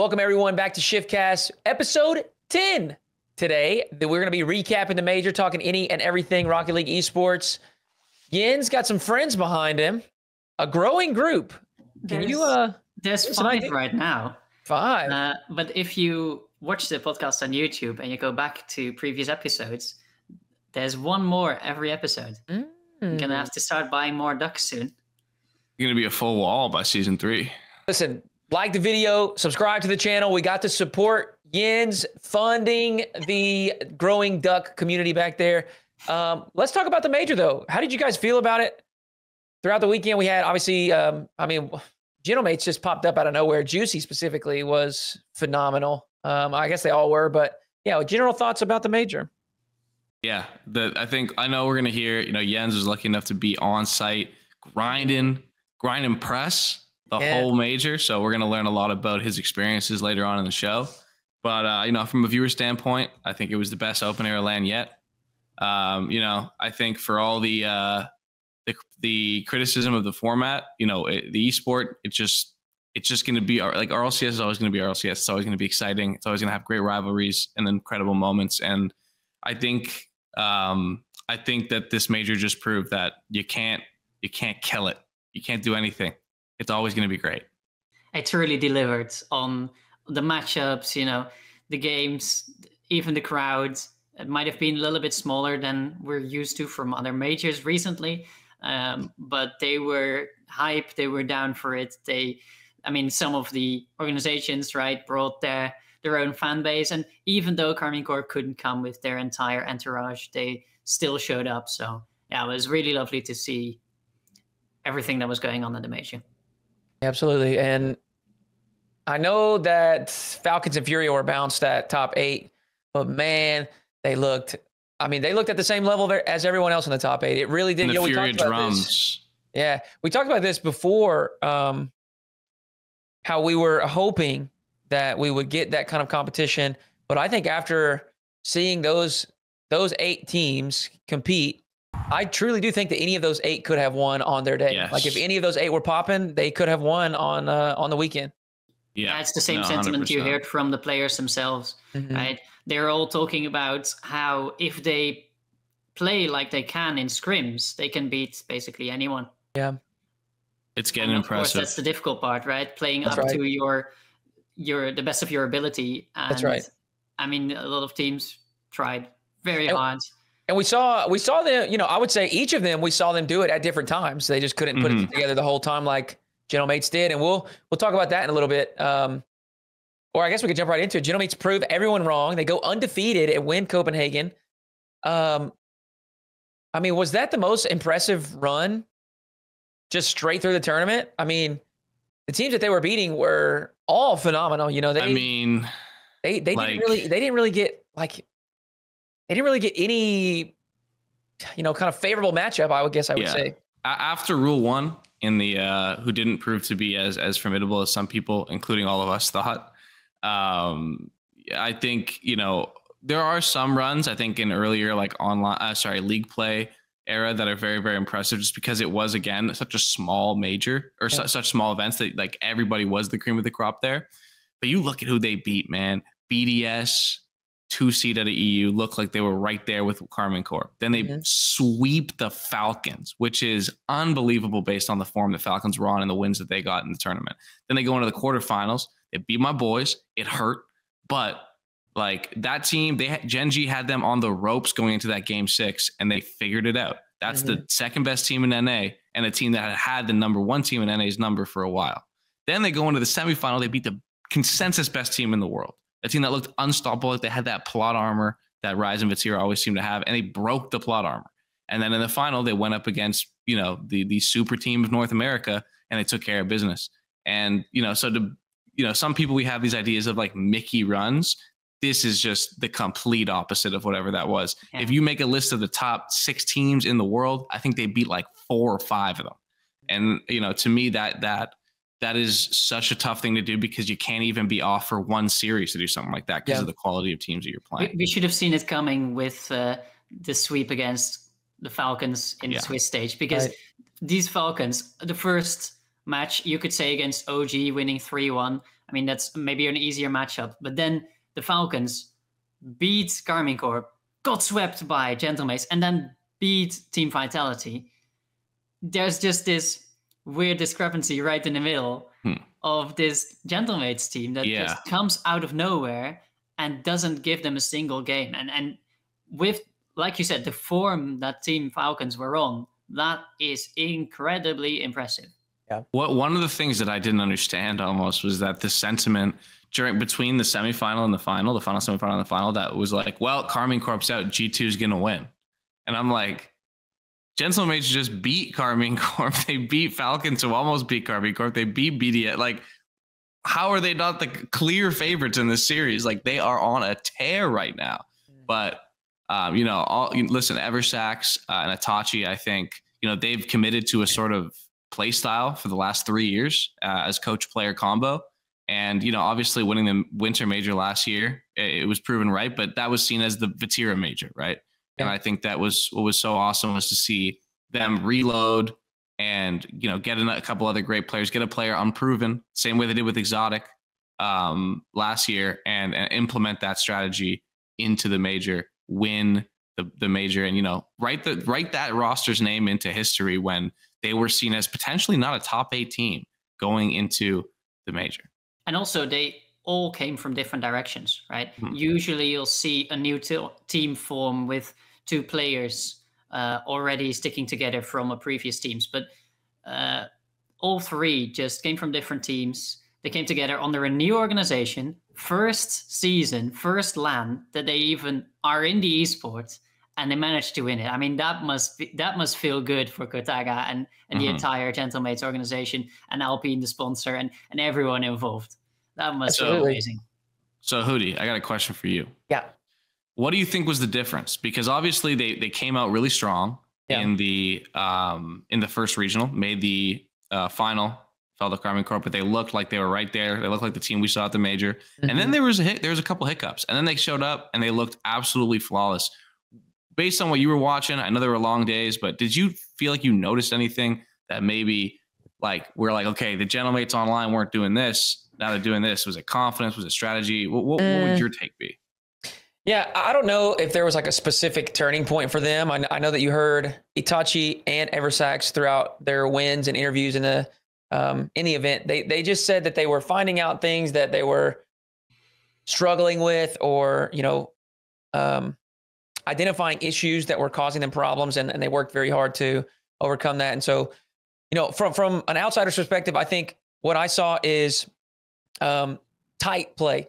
Welcome everyone back to Shiftcast, episode 10. Today, we're going to be recapping the major, talking any and everything Rocket League esports. Jens' got some friends behind him, a growing group. Can There's, you uh there's there's five right now. five? Uh, but if you watch the podcast on YouTube and you go back to previous episodes, there's one more every episode. You're Hmm. gonna have to start buying more ducks soon. You're gonna be a full wall by season three. Listen, like the video, subscribe to the channel. We got to support Jens' funding the growing duck community back there. Um, let's talk about the major though. How did you guys feel about it? Throughout the weekend, we had obviously, um, I mean, Gentlemates just popped up out of nowhere. Juicy specifically was phenomenal. Um, I guess they all were, but yeah, general thoughts about the major. Yeah, the I think I know we're gonna hear. You know, Jens was lucky enough to be on site grinding, grinding press the Yeah. whole major. So we're gonna learn a lot about his experiences later on in the show. But uh, you know, from a viewer standpoint, I think it was the best open era LAN yet. Um, you know, I think for all the uh, the the criticism of the format, you know, it, the esport, it's just it's just going to be our- like RLCS is always going to be RLCS. It's always going to be exciting. It's always going to have great rivalries and incredible moments. And I think um, I think that this major just proved that you can't you can't kill it. You can't do anything. It's always going to be great. I truly delivered on the matchups, you know, the games, even the crowds. It might have been a little bit smaller than we're used to from other majors recently, um, but they were hype. They were down for it. They, I mean, some of the organizations, right, brought their their own fan base, and even though Karmine Corp couldn't come with their entire entourage, they still showed up. So yeah, it was really lovely to see everything that was going on in the major. Absolutely. And I know that Falcons and Furia were bounced at top eight, but man, they looked. I mean, they looked at the same level there as everyone else in the top eight. It really did. And the we Furia talked about this. drums. Yeah, we talked about this before. Um, how we were hoping that we would get that kind of competition, but I think after seeing those those eight teams compete, I truly do think that any of those eight could have won on their day. Like if any of those eight were popping, they could have won on uh, on the weekend. Yeah, That's the same no, sentiment you 100%. heard from the players themselves, Mhm. right? They're all talking about how if they play like they can in scrims, they can beat basically anyone. Yeah, it's getting And of course, impressive. that's the difficult part, right? Playing That's up right. to your your the best of your ability. And That's right. I mean, a lot of teams tried very And- hard. And we saw we saw them, you know, I would say each of them we saw them do it at different times. They just couldn't put it Mhm. together the whole time like Gentlemates did. And we'll we'll talk about that in a little bit. Um, or I guess we could jump right into it. Gentlemates prove everyone wrong. They go undefeated and win Copenhagen. Um, I mean, was that the most impressive run? Just straight through the tournament. I mean, the teams that they were beating were all phenomenal. You know, they I mean, they they like- didn't really they didn't really get like they didn't really get any you know kind of favorable matchup i would guess i would Yeah. say. After rule one in the uh who didn't prove to be as as formidable as some people including all of us thought um i think you know there are some runs i think in earlier like online uh, sorry league play era that are very very impressive just because it was again such a small major or su- such small events that like everybody was the cream of the crop there. But you look at who they beat man. Bds two seed at a EU look like they were right there with Karmine Corp. Then they Mhm. sweep the Falcons, which is unbelievable based on the form the Falcons were on and the wins that they got in the tournament. Then they go into the quarterfinals. They beat my boys. It hurt, but like that team, they had Gen.G had them on the ropes going into that game six, and they figured it out. That's the second best team in NA and a team that had had the number one team in NA's number for a while. Then they go into the semifinal. They beat the consensus best team in the world a team that looked unstoppable. Like they had that plot armor that Rise and Vizir always seem to have, and they broke the plot armor. And then in the final, they went up against you know the the super team of North America, and they took care of business. And you know, so to you know, some people we have these ideas of like Mickey runs. This is just the complete opposite of whatever that was. Yeah. If you make a list of the top six teams in the world, I think they beat like four or five of them. And you know, to me, that that that is such a tough thing to do because you can't even be off for one series to do something like that because Yeah. of the quality of teams that you're playing. we should have seen it coming with uh, the sweep against the Falcons in Yeah. the Swiss stage because Right. these Falcons, the first match you could say against OG winning 3 1. I mean, that's maybe an easier matchup. But then the Falcons beat Karmine Corp, got swept by Gentlemates, and then beat Team Vitality. There's just this weird discrepancy right in the middle Hmm. of this Gentlemates team that Yeah. just comes out of nowhere and doesn't give them a single game. And and with like you said, the form that Team Falcons were on, that is incredibly impressive. Yeah. What one of the things that I didn't understand almost was that the sentiment during between the semifinal and the final, the final semifinal and the final, that was like, well, Karmine Corp's out, G 2 is gonna win. And I'm like, Gentlemates just beat Karmine Corp. They beat Falcons who almost beat Karmine Corp. They beat BDS. Like, how are they not the clear favorites in this series? Like they are on a tear right now. But um, you know, all listen, Eversax uh, and Itachi, I think you know they've committed to a sort of play style for the last three years uh, as coach player combo. And you know, obviously, winning the winter major last year, it, it was proven right. But that was seen as the Vatira major, right? And I think that was what was so awesome was to see them reload and you know get in a couple other great players, get a player unproven, same way they did with Exotic um, last year, and, and implement that strategy into the major, win the, the major, and you know write the write that roster's name into history when they were seen as potentially not a top eight team going into the major. And also, they all came from different directions, right? Mhm. Usually, you'll see a new te- team form with two players uh, already sticking together from a previous teams, but uh, all three just came from different teams. They came together under a new organization, first season, first LAN that they even are in the esports, and they managed to win it. I mean, that must be, that must feel good for Gotaga and, and the Mhm. entire Gentlemates organization, and Alpine, the sponsor, and and everyone involved. That must be Absolutely. amazing. So, Hoodie, I got a question for you. Yeah. What do you think was the difference? Because obviously they they came out really strong Yeah. in the um in the first regional, made the uh, final, fell to Karmine Corp, but they looked like they were right there. They looked like the team we saw at the major. And Mm-hmm. then there was a hit, there was a couple hiccups, and then they showed up and they looked absolutely flawless. Based on what you were watching, I know there were long days, but did you feel like you noticed anything that maybe like we're like, okay, the gentlemates online weren't doing this, now they're doing this? Was it confidence? Was it strategy? What, what, what Uh, would your take be? Yeah, I don't know if there was like a specific turning point for them. I, I know that you heard Itachi and Eversax throughout their wins and interviews in the um, in the event. They they just said that they were finding out things that they were struggling with, or you know, um, identifying issues that were causing them problems, and, and they worked very hard to overcome that. And so, you know, from from an outsider's perspective, I think what I saw is um, tight play.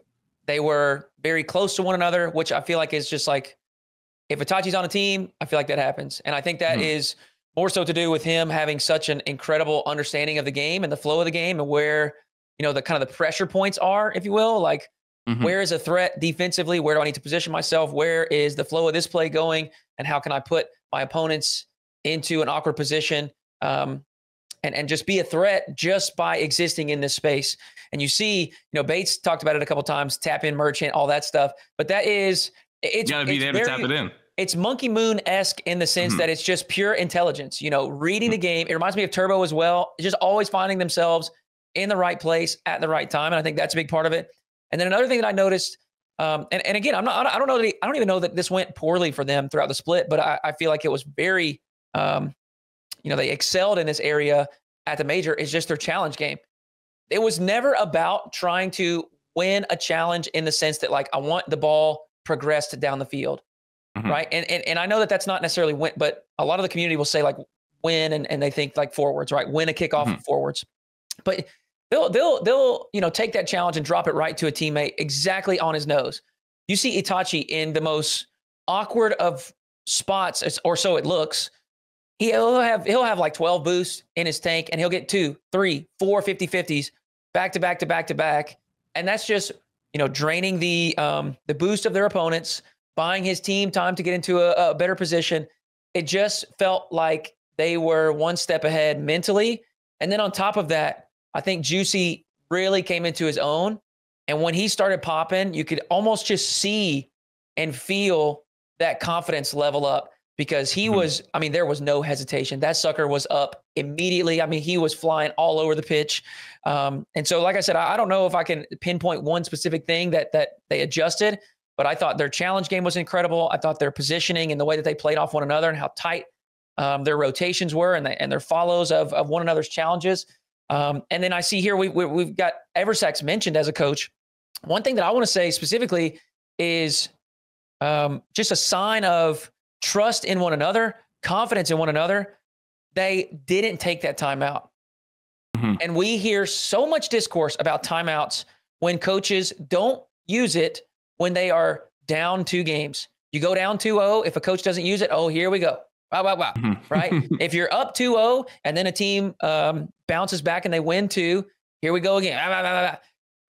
They were very close to one another, which I feel like is just like if Itachi's on a team, I feel like that happens. And I think that is Mhm. more so to do with him having such an incredible understanding of the game and the flow of the game and where, you know, the kind of the pressure points are, if you will. Like, Mhm. where is a threat defensively? Where do I need to position myself? Where is the flow of this play going? And how can I put my opponents into an awkward position? Um, and, and just be a threat just by existing in this space. And you see, you know, Bates talked about it a couple times, tap in merchant, all that stuff. But that is it's got to be it's there very- to tap it in. it's Monkey Moon esque in the sense Mhm. that it's just pure intelligence. You know, reading the game. It reminds me of Turbo as well. Just always finding themselves in the right place at the right time, and I think that's a big part of it. And then another thing that I noticed, um, and and again, I'm not. I don't know. That I don't even know that this went poorly for them throughout the split, but I, I feel like it was very, um, you know, they excelled in this area at the major. Is just their challenge game. It was never about trying to win a challenge in the sense that like I want the ball progressed down the field Mhm. right? And, and and I know that that's not necessarily win, but a lot of the community will say like win, and, and they think like forwards, right? Win a kickoff Mhm. forwards, but they'll they'll they'll you know take that challenge and drop it right to a teammate exactly on his nose. You see Itachi in the most awkward of spots, or so it looks. He'll have he'll have like 12 boosts in his tank, and he'll get two, three, four 50 50s back to back to back to back, and that's just you know draining the um the boost of their opponents buying his team time to get into a, a better position. It just felt like they were one step ahead mentally. And then on top of that, I think Juicy really came into his own. And when he started popping, you could almost just see and feel that confidence level up because he Mhm. was, I mean, there was no hesitation. That sucker was up immediately. I mean, he was flying all over the pitch. Um, and so, like I said, I, I don't know if I can pinpoint one specific thing that that they adjusted, but I thought their challenge game was incredible. I thought their positioning and the way that they played off one another and how tight um, their rotations were and, the, and their follows of, of one another's challenges. Um, and then I see here we, we, have got Eversax mentioned as a coach. One thing that I want to say specifically is um, just a sign of trust in one another, confidence in one another. They didn't take that timeout. Mm-hmm. And we hear so much discourse about timeouts when coaches don't use it when they are down two games. You go down 2 0. If a coach doesn't use it, oh, here we go. Wow, wow, wow. Mm-hmm. right? if you're up 2 0 and then a team um, bounces back and they win two, here we go again.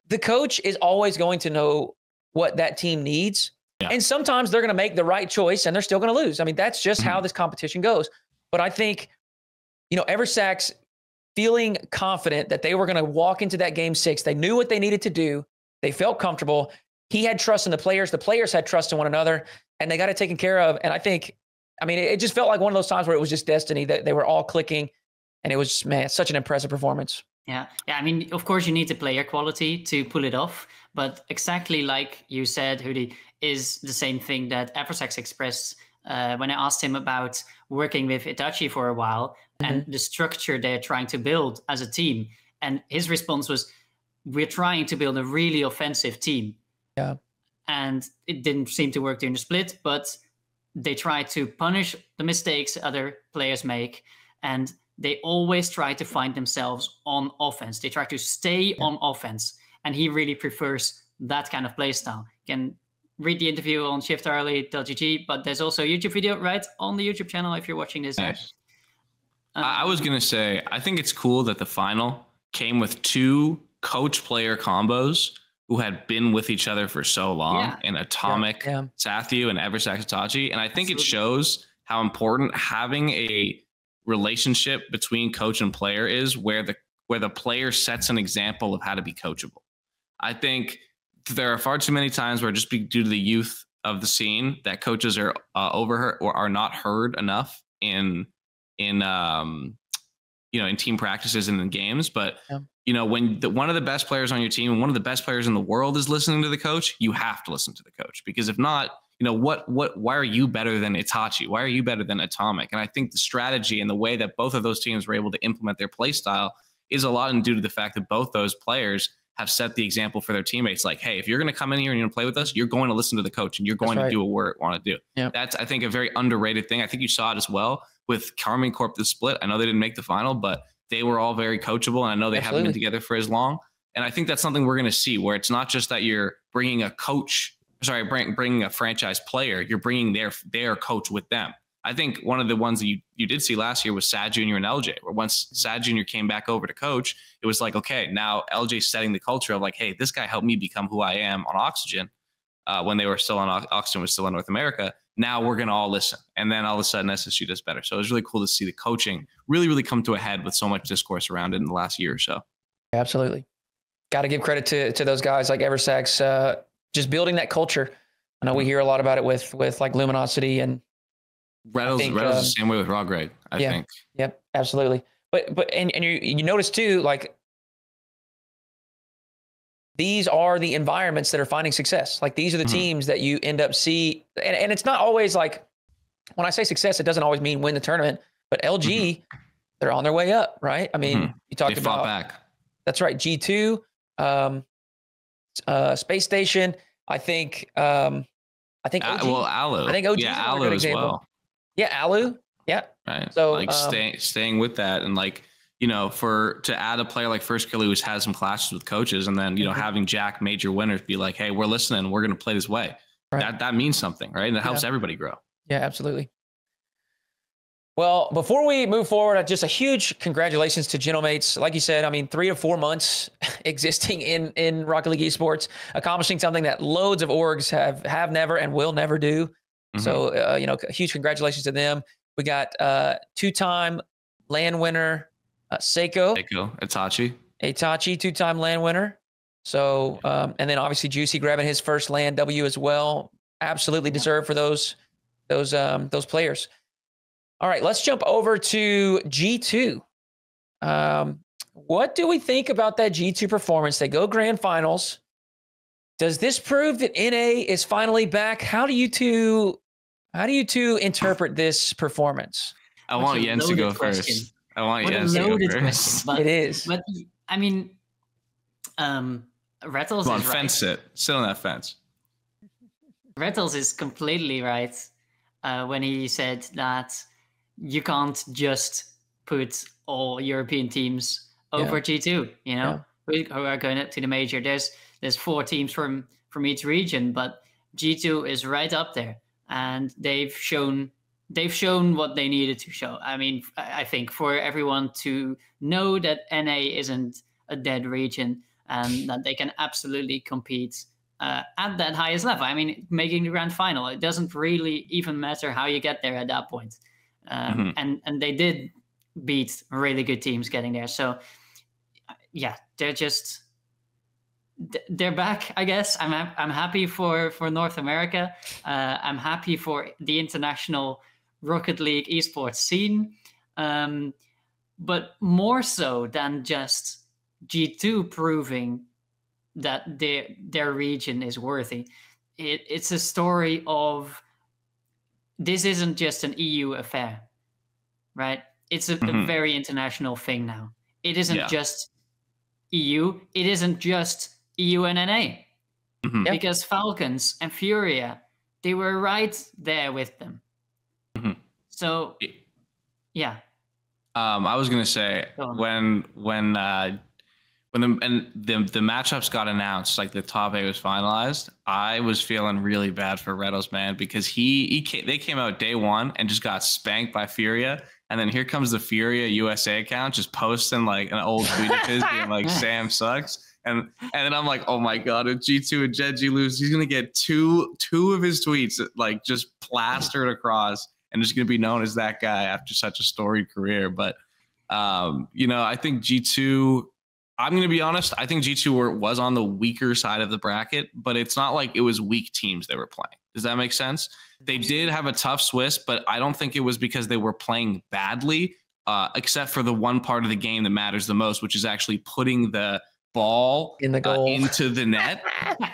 The coach is always going to know what that team needs. Yeah. And sometimes they're going to make the right choice and they're still going to lose. I mean, that's just mm-hmm. how this competition goes. But I think, you know, Eversax feeling confident that they were going to walk into that game six. They knew what they needed to do. They felt comfortable. He had trust in the players. The players had trust in one another, and they got it taken care of. And I think, I mean, it just felt like one of those times where it was just destiny that they were all clicking, and it was man, such an impressive performance. Yeah, yeah. I mean, of course, you need the player quality to pull it off, but exactly like you said, Hoodie, is the same thing that Eversax expressed uh, when I asked him about working with Itachi for a while mm-hmm. and the structure they're trying to build as a team. And his response was, "We're trying to build a really offensive team." Yeah. And it didn't seem to work during the split, but they try to punish the mistakes other players make, and they always try to find themselves on offense. They try to stay yeah. on offense, and he really prefers that kind of play style. Can read the interview on shiftrle.gg, but there's also a YouTube video right on the YouTube channel if you're watching this. Nice. Um, I was gonna say, I think it's cool that the final came with two coach player combos who had been with each other for so long yeah. in Atomic yeah, yeah. Satthew and Eversax Itachi. And I think Absolutely. it shows how important having a relationship between coach and player is where the where the player sets an example of how to be coachable. I think there are far too many times where just be, due to the youth of the scene that coaches are uh, overheard or are not heard enough in in um you know in team practices and in games but yeah. you know when the, one of the best players on your team and one of the best players in the world is listening to the coach you have to listen to the coach because if not you know what what why are you better than Itachi why are you better than Atomic and I think the strategy and the way that both of those teams were able to implement their play style is a lot in due to the fact that both those players have set the example for their teammates. Like, hey, if you're going to come in here and you're going to play with us, you're going to listen to the coach and you're going right. to do what we want to do. Yep. That's, I think, a very underrated thing. I think you saw it as well with Karmine Corp the split. I know they didn't make the final, but they were all very coachable. And I know they Absolutely. haven't been together for as long. And I think that's something we're going to see where it's not just that you're bringing a coach, sorry, bring, bringing a franchise player, you're bringing their, their coach with them. I think one of the ones that you, you did see last year was Sad Jr. and LJ, where once Sad Jr. came back over to coach, it was like, okay, now LJ's setting the culture of like, hey, this guy helped me become who I am on Oxygen uh, when they were still on Oxygen was still in North America. Now we're going to all listen. And then all of a sudden SSG does better. So it was really cool to see the coaching really, really come to a head with so much discourse around it in the last year or so. Absolutely. Got to give credit to, to those guys like Eversax, uh, just building that culture. I know we hear a lot about it with, with like Luminosity and Reynolds, think, Reynolds um, the same way with Raw Greg, I yeah, think. Yep, absolutely. But but and, and you you notice too, like these are the environments that are finding success. Like these are the mm-hmm. teams that you end up see, and, and it's not always like when I say success, it doesn't always mean win the tournament. But LG, mm-hmm. they're on their way up, right? I mean, mm-hmm. you talked they about back. That's right. G two, um, uh, space station. I think. Um, I think. OG, uh, well, Alu. I think OG yeah, Alu as well. Yeah, Alu. Yeah. Right. So like um, staying staying with that and like you know for to add a player like First Kill who's had some clashes with coaches and then you know mm-hmm. having Jack major winners be like, hey, we're listening, we're going to play this way. Right. That that means something, right? And it helps yeah. everybody grow. Yeah, absolutely. Well, before we move forward, just a huge congratulations to Gentlemates. Like you said, I mean, three to four months existing in in Rocket League esports, accomplishing something that loads of orgs have have never and will never do. Mm-hmm. So, uh, you know, huge congratulations to them. We got uh, two-time LAN winner uh, Seikoo. Seikoo Itachi. Itachi, two-time LAN winner. So, um, and then obviously Juicy grabbing his first LAN W as well. Absolutely deserved for those those um, those players. All right, let's jump over to G2. Um, what do we think about that G2 performance? They go grand finals. Does this prove that NA is finally back? How do you two how do you two interpret this performance? I want Jens to go question. first. I want what Jens to go first. Question, but, it is. But I mean, um, Rettles Come on, is fence right. it. Sit on that fence. Rettles is completely right uh, when he said that you can't just put all European teams over yeah. G2. You know, yeah. who are going up to the major. There's there's four teams from from each region, but G2 is right up there, and they've shown they've shown what they needed to show. I mean, I think for everyone to know that NA isn't a dead region and that they can absolutely compete uh, at that highest level. I mean, making the grand final, it doesn't really even matter how you get there at that point. Um, mm-hmm. And and they did beat really good teams getting there. So yeah, they're just they're back. I guess I'm I'm happy for for North America. Uh, I'm happy for the international Rocket League esports scene, um, but more so than just G2 proving that their their region is worthy. It, it's a story of this isn't just an EU affair, right? It's a, mm-hmm. a very international thing now. It isn't yeah. just EU. It isn't just EU and NA. Mm-hmm. Because Falcons and Furia, they were right there with them. So, yeah. Um, I was gonna say when when uh, when the and the the matchups got announced, like the top eight was finalized, I was feeling really bad for Redos man because he he came, they came out day one and just got spanked by Furia, and then here comes the Furia USA account just posting like an old tweet of his being like Sam sucks. And and then I'm like, oh my god, if G2 and Gen.G lose, he's gonna get two two of his tweets like just plastered across and just gonna be known as that guy after such a storied career. But um, you know, I think G2 I'm going to be honest. I think G2 were, was on the weaker side of the bracket, but it's not like it was weak teams they were playing. Does that make sense? They did have a tough Swiss, but I don't think it was because they were playing badly, uh, except for the one part of the game that matters the most, which is actually putting the ball in the goal. Uh, into the net.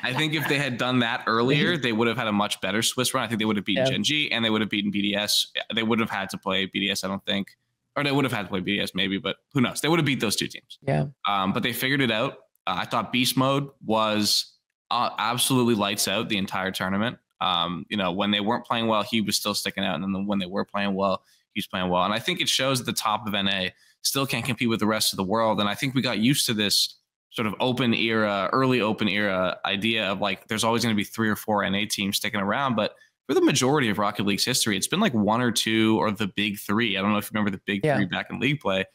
I think if they had done that earlier, they would have had a much better Swiss run. I think they would have beaten yeah. Gen.G and they would have beaten BDS. They would have had to play BDS, I don't think or they would have had to play BDS maybe, but who knows? They would have beat those two teams. Yeah. Um, but they figured it out. Uh, I thought beast mode was uh, absolutely lights out the entire tournament. Um, you know, when they weren't playing well, he was still sticking out, and then when they were playing well, he was playing well. And I think it shows the top of NA still can't compete with the rest of the world. And I think we got used to this sort of open era, early open era idea of like there's always going to be three or four NA teams sticking around, but for the majority of Rocket League's history, it's been like one or two or the big three. I don't know if you remember the big yeah. three back in league play.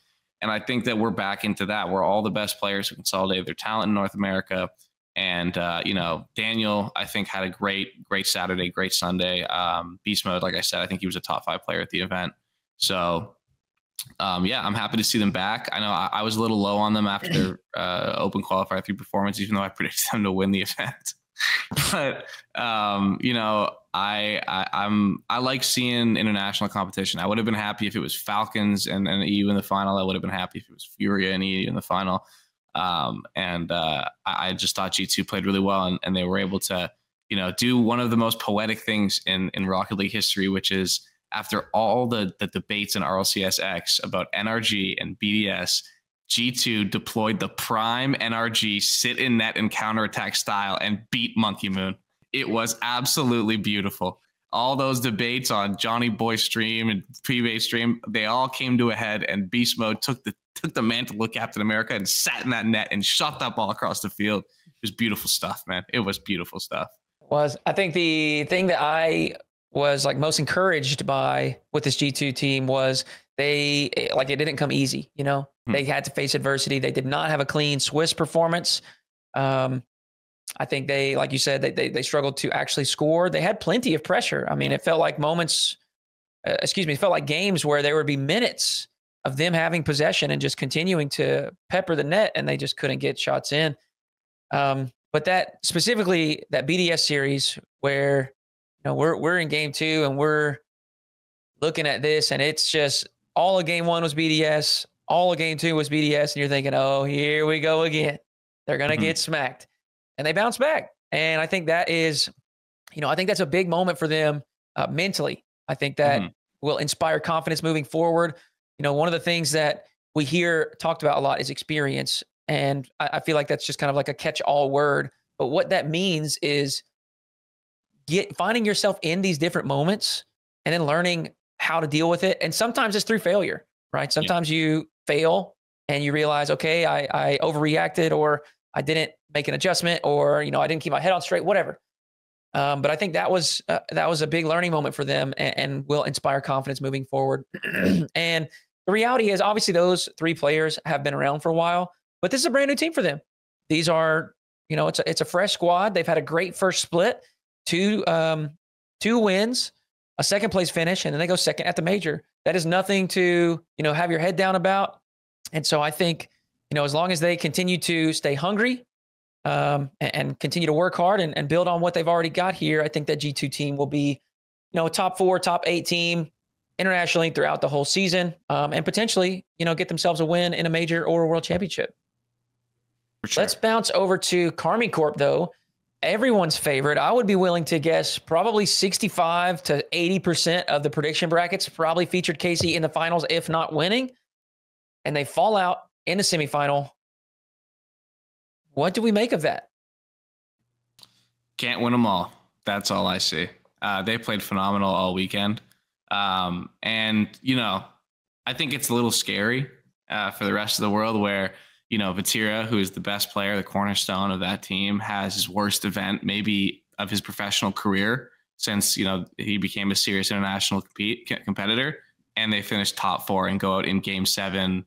And I think that we're back into that where all the best players who consolidate their talent in North America. And, uh, you know, Daniel, I think, had a great, great Saturday, great Sunday. Um, Beast Mode, like I said, I think he was a top five player at the event. So, um, yeah, I'm happy to see them back. I know I, I was a little low on them after their uh, open qualifier three performance, even though I predicted them to win the event. but um, you know, I, I am I like seeing international competition. I would have been happy if it was Falcons and, and EU in the final. I would have been happy if it was Furia and EU in the final. Um, and uh, I, I, just thought G2 played really well, and, and they were able to, you know, do one of the most poetic things in in Rocket League history, which is after all the the debates in RLCSX about NRG and BDS G2 deployed the prime NRG sit in net and counterattack style and beat Monkey Moon. It was absolutely beautiful. All those debates on Johnnyboi stream and PBA stream, they all came to a head and Beast Mode took the took the mantle of Captain America and sat in that net and shot that ball across the field. It was beautiful stuff, man. It was beautiful stuff. Was I think the thing that I was like most encouraged by with this G2 team was they like it didn't come easy, you know. Hmm. They had to face adversity. They did not have a clean Swiss performance. Um, I think they, like you said, they, they, they struggled to actually score. They had plenty of pressure. I mean, it felt like moments, uh, excuse me, it felt like games where there would be minutes of them having possession and just continuing to pepper the net, and they just couldn't get shots in. Um, but that specifically that BDS series where know we're we're in game two and we're looking at this, and it's just all of game one was BDS all of game two was BDS, and you're thinking, oh, here we go again. They're gonna Mhm. get smacked, and they bounce back. And I think that is, you know, I think that's a big moment for them uh, mentally. I think that Mhm. will inspire confidence moving forward. You know, one of the things that we hear talked about a lot is experience, and I, I feel like that's just kind of like a catch-all word. But what that means is get finding yourself in these different moments and then learning how to deal with it. And sometimes it's through failure, right? Sometimes you fail and you realize, okay, I, I overreacted or I didn't make an adjustment or, you know, I didn't keep my head on straight, whatever. Um, but I think that was uh, that was a big learning moment for them and, and will inspire confidence moving forward. and the reality is, obviously, those three players have been around for a while, but this is a brand new team for them. These are, you know, it's a, it's a fresh squad. They've had a great first split, two um, two wins, a second place finish, and then they go second at the major. That is nothing to you know have your head down about. And so I think you know as long as they continue to stay hungry um, and, and continue to work hard and, and build on what they've already got here, I think that G two team will be you know a top four, top eight team internationally throughout the whole season, um, and potentially you know get themselves a win in a major or a world championship. Sure. Let's bounce over to Karmine Corp, though. Everyone's favorite. I would be willing to guess probably 65 to 80% of the prediction brackets probably featured KC in the finals, if not winning. And they fall out in the semifinal. What do we make of that? Can't win them all. That's all I see. Uh, they played phenomenal all weekend. Um, and, you know, I think it's a little scary uh, for the rest of the world where, you know, Vatira, who is the best player, the cornerstone of that team, has his worst event maybe of his professional career since, you know, he became a serious international compete, competitor. And they finished top four and go out in game seven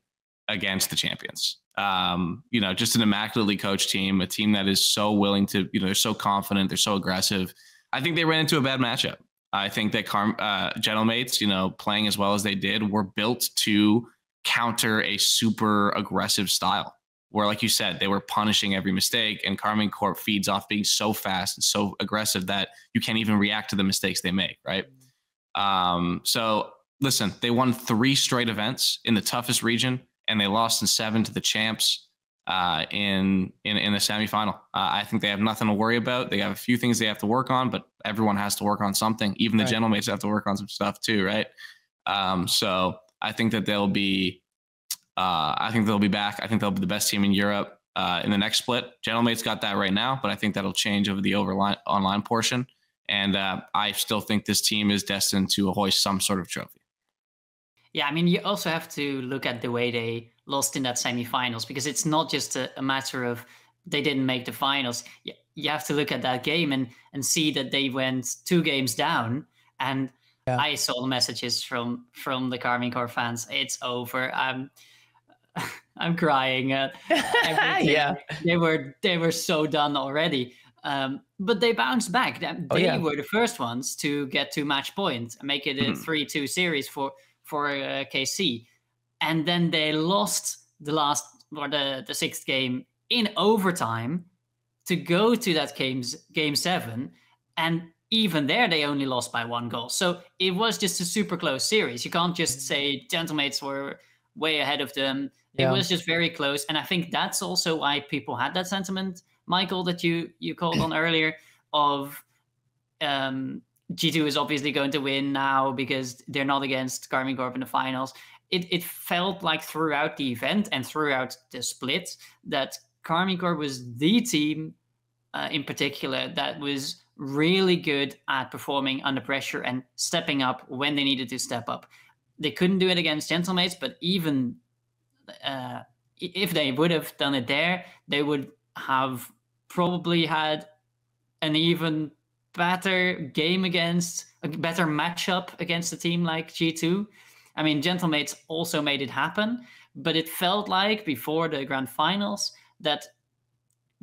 against the champions. Um, you know, just an immaculately coached team, a team that is so willing to, you know, they're so confident, they're so aggressive. I think they ran into a bad matchup. I think that Car- uh, Gentlemates, you know, playing as well as they did, were built to counter a super aggressive style. Where, like you said, they were punishing every mistake, and Karmine Corp feeds off being so fast and so aggressive that you can't even react to the mistakes they make. Right. Um, so, listen, they won three straight events in the toughest region, and they lost in seven to the champs uh, in in in the semifinal. Uh, I think they have nothing to worry about. They have a few things they have to work on, but everyone has to work on something. Even the Right. gentlemates have to work on some stuff too, right? Um, so I think that they'll be. Uh, I think they'll be back. I think they'll be the best team in Europe uh, in the next split. Gentlemates got that right now, but I think that'll change over the overline online portion. And uh, I still think this team is destined to hoist some sort of trophy. Yeah, I mean, you also have to look at the way they lost in that semifinals because it's not just a, a matter of they didn't make the finals. You, you have to look at that game and and see that they went two games down. And Yeah. I saw the messages from from the Karmine Corp fans. It's over. I'm I'm crying. Uh, yeah. they were they were so done already. Um, but they bounced back. They Oh, yeah. were the first ones to get to match point and make it a Mhm. three-two series for for uh, KC, and then they lost the last or the the sixth game in overtime to go to that game's game seven, and even there they only lost by one goal. So it was just a super close series. You can't just say gentlemates were way ahead of them. It was just very close, and I think that's also why people had that sentiment, Michael, that you you called on earlier of um, G2 is obviously going to win now because they're not against Karmine Corp in the finals. It, it felt like throughout the event and throughout the split that Carmine Corp was the team uh, in particular that was really good at performing under pressure and stepping up when they needed to step up. They couldn't do it against Gentlemates, but even uh, if they would have done it there, they would have probably had an even better game against a better matchup against a team like G2. I mean, Gentlemates also made it happen, but it felt like before the grand finals that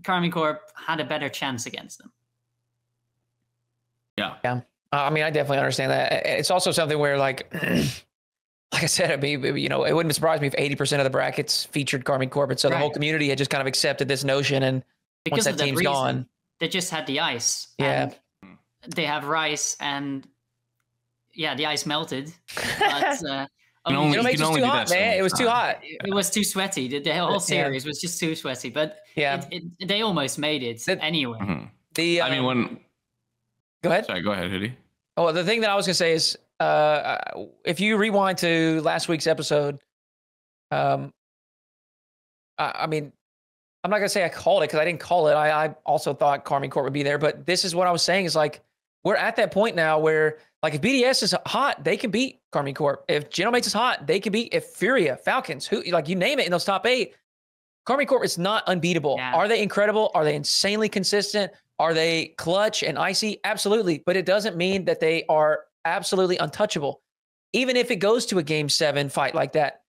Karmine Corp had a better chance against them. Yeah. Uh, I mean, I definitely understand that. It's also something where, like, like I said, it'd be, you know, it wouldn't surprise me if 80% of the brackets featured Carmine Corbett. So the whole community had just kind of accepted this notion. And Because once that of that team's reason, gone, they just had the ice. Yeah. and They have rice and yeah, the ice melted. but uh, can only- only, General you can was only too do hot, that man. It was too hot. it was too sweaty. The, the whole Yeah. series was just too sweaty. But Yeah. it, it, they almost made it That- anyway. Mhm. The I mean, um, when go ahead. sorry, go ahead, Hoodie. Oh, the thing that I was gonna say is, uh, if you rewind to last week's episode, um, I, I mean, I'm not gonna say I called it because I didn't call it. I, I also thought Karmine Corp would be there, but this is what I was saying is like we're at that point now where like if BDS is hot, they can beat Karmine Corp. If Gentlemates is hot, they can beat if Furia, Falcons, who like you name it in those top eight. Karmine Corp is not unbeatable. Yeah. Are they incredible? Are they insanely consistent? Are they clutch and icy? Absolutely. But it doesn't mean that they are absolutely untouchable. Even if it goes to a game seven fight like that,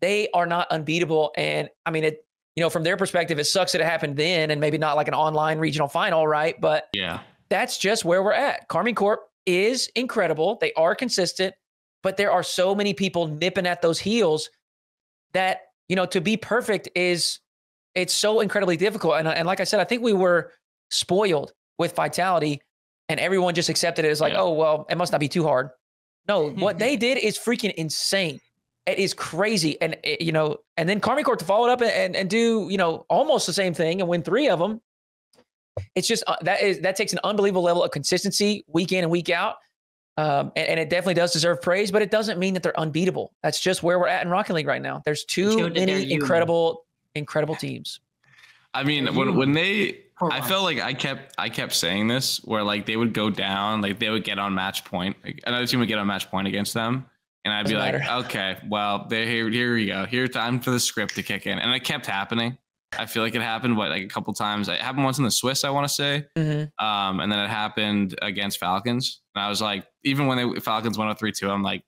they are not unbeatable. And I mean, it, you know, from their perspective, it sucks that it happened then and maybe not like an online regional final, right? But Yeah. that's just where we're at. Karmine Corp is incredible. They are consistent, but there are so many people nipping at those heels that, you know, to be perfect is it's so incredibly difficult. And, and like I said, I think we were spoiled with vitality and everyone just accepted it as like, Yeah. oh, well, it must not be too hard. No, what they did is freaking insane. It is crazy. And, it- you know, and then Karmine Corp to follow it up and, and, and do, you know, almost the same thing and win three of them it's just uh, that is that takes an unbelievable level of consistency week in and week out. Um, and, and it definitely does deserve praise, but it doesn't mean that they're unbeatable. That's just where we're at in Rocket League right now. There's too showed that they're many incredible, incredible teams. I mean, when when they, For I felt like I kept I kept saying this where like they would go down, like they would get on match point, like, another team would get on match point against them, and I'd be Doesn't like, matter. okay, well, there here here we go, here's time for the script to kick in, and it kept happening. I feel like it happened, what like a couple times. It happened once in the Swiss, I want to say, Mhm. um, and then it happened against Falcons, and I was like, even when they Falcons went 0-3-2, I'm like,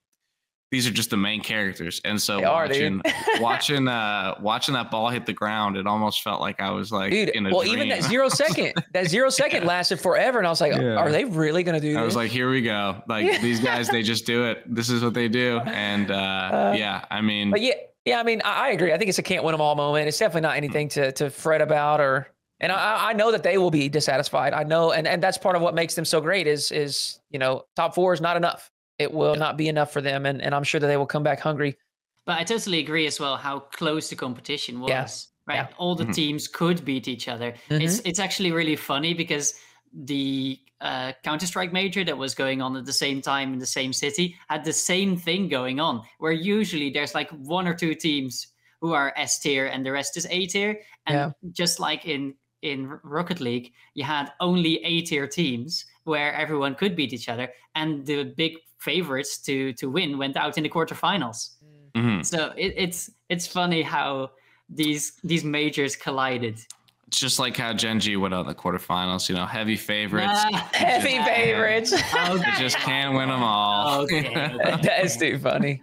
these are just the main characters, and so They watching dude. watching uh watching that ball hit the ground, it almost felt like I was like Dude, in a well, dream. even that zero second, that zero second lasted forever, and I was like, Yeah. are they really gonna do I this? was like, here we go. Like Yeah. these guys, they just do it. This is what they do. And uh, Uh, yeah, I mean, But yeah, yeah. I mean, I, I agree. I think it's a can't win them all moment. It's definitely not anything to to fret about, or and I, I know that they will be dissatisfied. I know, and and that's part of what makes them so great. Is is you know, top four is not enough. It will not be enough for them, and and I'm sure that they will come back hungry. But I totally agree as well how close the competition was. Yeah. Right, Yeah. all the Mhm. teams could beat each other. It's it's actually really funny because the uh, Counter Strike major that was going on at the same time in the same city had the same thing going on. Where usually there's like one or two teams who are S tier and the rest is A tier, and Yeah. just like in in Rocket League, you had only A tier teams where everyone could beat each other, and the big favorites to to win went out in the quarterfinals. mhm. So it, it's it's funny how these these majors collided. it's just like how Gen.G went out in the quarterfinals. You know, heavy favorites. Ah, Heavy yeah. favorites. You just can't win them all. Okay. that is too funny.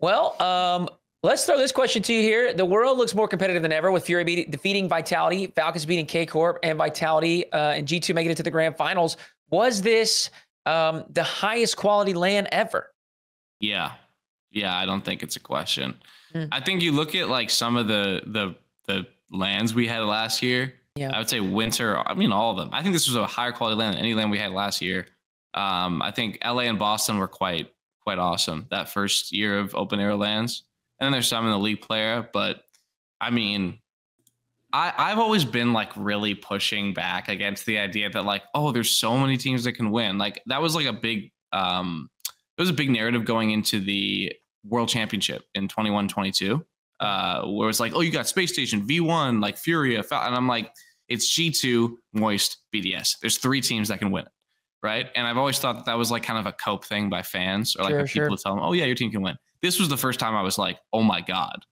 Well, um, let's throw this question to you here. The world looks more competitive than ever with Furia beat, defeating Vitality, Falcons beating K Corp, and Vitality uh, and G2 making it to the grand finals. Was this um, the highest quality LAN ever? Yeah. Yeah, I don't think it's a question. Hmm. I think you look at like some of the the the LANs we had last year. Yeah. I would say winter. I mean, all of them. I think this was a higher quality LAN than any land we had last year. Um, I think LA and Boston were quite quite awesome that first year of open era LANs. And then there's some in the league player, but I mean, I I've always been like really pushing back against the idea that like, oh, there's so many teams that can win. Like that was like a big um it was a big narrative going into the world championship in 21 22 uh where it's like oh you got space station v1 like furia Fal-" and i'm like it's g2 moist bds there's three teams that can win it right and i've always thought that that was like kind of a cope thing by fans or like Sure, people sure. to tell them oh yeah your team can win this was the first time i was like oh my god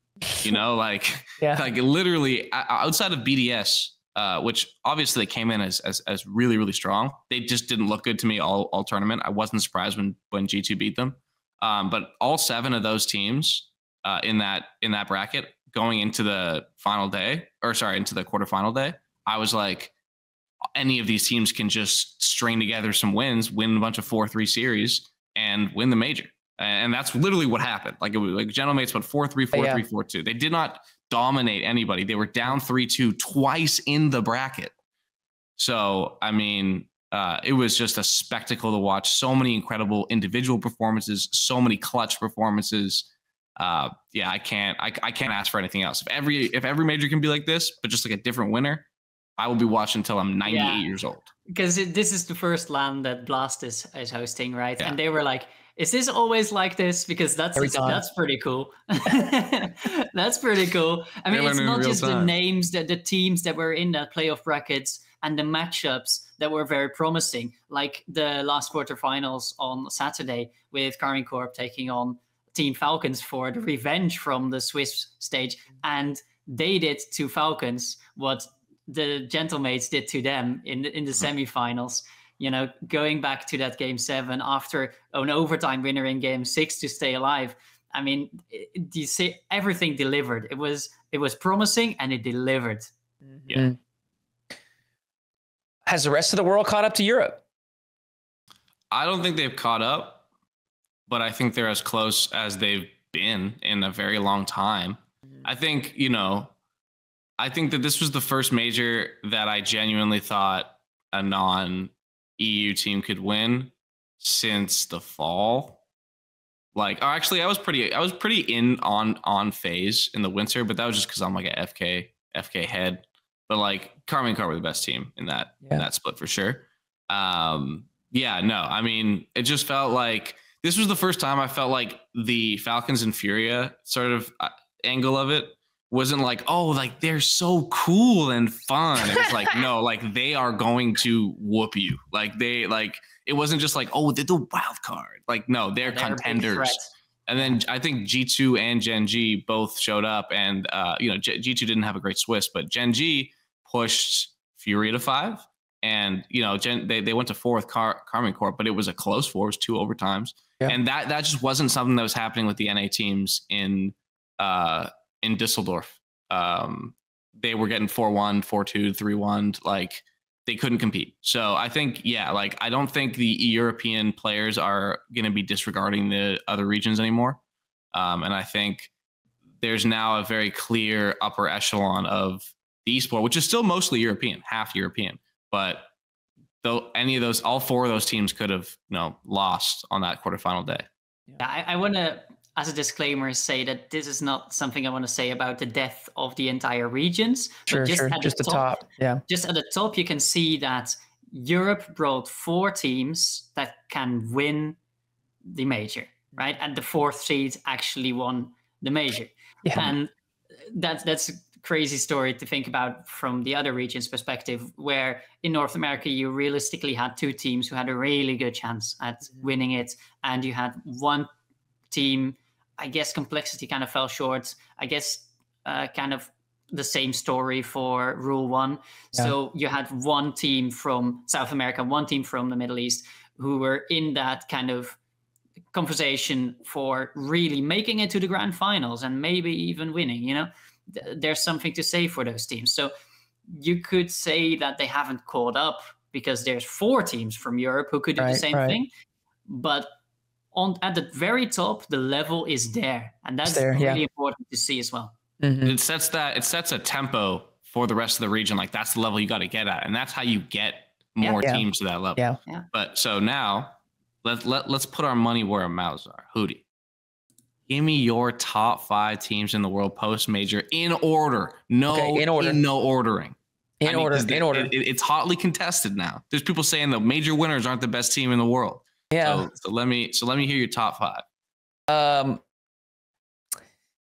you know like Yeah. like literally outside of bds uh, which obviously they came in as, as as really really strong. They just didn't look good to me all all tournament. I wasn't surprised when when G two beat them, um, but all seven of those teams uh, in that in that bracket going into the final day or sorry into the quarterfinal day, I was like, any of these teams can just string together some wins, win a bunch of four three series, and win the major. And that's literally what happened. Like it was like Gentlemates went four three four Yeah. three four two. They did not dominate anybody. They were down 3 2 twice in the bracket. So, I mean, Uh, it was just a spectacle to watch. So many incredible individual performances, so many clutch performances. Uh, yeah, I can't, I, I can't ask for anything else. If every if every major can be like this, but just like a different winner, I will be watching until I'm 98 Yeah. years old. because this is the first LAN that Blast is, is hosting, right? Yeah. And they were like, "Is this always like this?" Because that's that's pretty cool. that's pretty cool. I mean, it's not real just the names that the teams that were in that playoff brackets and the matchups that were very promising, like the last quarterfinals on Saturday with Karmine Corp taking on Team Falcons for the revenge from the Swiss stage, and they did to Falcons what the Gentlemates did to them in the, in the semifinals. You know, going back to that game seven after an overtime winner in game six to stay alive. I mean, it- it- you see, everything delivered. It was it was promising and it delivered. Yeah. Mhm. Has the rest of the world caught up to Europe? I don't think they've caught up, but I think they're as close as they've been in a very long time. I think, you know, I think that this was the first major that I genuinely thought a non EU team could win since the fall. Like, or actually, I was pretty, I was pretty in on on phase in the winter, but that was just because I'm like a FK FK head. But like, Carmen Car were the best team in that Yeah. in that split for sure. Um, yeah, no, I mean, it just felt like this was the first time I felt like the Falcons and Furia sort of uh, angle of it wasn't like, oh, like they're so cool and fun. It was like, no, like they are going to whoop you. Like they like it wasn't just like, oh, they're the wild card. Like, no, they're, They're contenders. And then I think G2 and Gen G both showed up, and uh, you know G- G2 didn't have a great Swiss, but Gen G pushed Fury to five, and you know Gen they, they went to fourth Car- Karmine Corp, but it was a close four, it was two overtimes, Yeah. and that that just wasn't something that was happening with the NA teams in uh, in Düsseldorf. Um, they were getting 4-1, 4-2, 3-1, like they couldn't compete. So I think, yeah, like I don't think the European players are going to be disregarding the other regions anymore. Um, and I think there's now a very clear upper echelon of the esport, which is still mostly European, half European. But though any of those, all four of those teams could have, you know, lost on that quarterfinal day. Yeah, I, I want to, as a disclaimer, say that this is not something I want to say about the death of the entire regions. Sure, just sure. at Just the top. Yeah. just at the top, you can see that Europe brought four teams that can win the major, right? And the fourth seed actually won the major. Yeah. And that's that's a crazy story to think about from the other regions perspective, where in North America you realistically had two teams who had a really good chance at mm-hmm. winning it, and you had one team. I guess complexity kind of fell short. I guess uh, kind of the same story for Rule One. Yeah. So you had one team from South America, one team from the Middle East, who were in that kind of conversation for really making it to the grand finals and maybe even winning. You know, Th- there's something to say for those teams. So you could say that they haven't caught up because there's four teams from Europe who could do the same right. thing, but on at the very top, the level is there, and that's there, really yeah. important to see as well. Mhm. It sets that, it sets a tempo for the rest of the region. Like that's the level you got to get at. And that's how you get more Yeah. teams to that level. Yeah. Yeah. But so now let, let, let's put our money where our mouths are. Hoodie. Give me your top five teams in the world post major in order. No, Okay, in order. no ordering. In I mean, order. 'cause the- In order. it- it's hotly contested now. There's people saying the major winners aren't the best team in the world. Yeah. So, so let me so let me hear your top five. Um,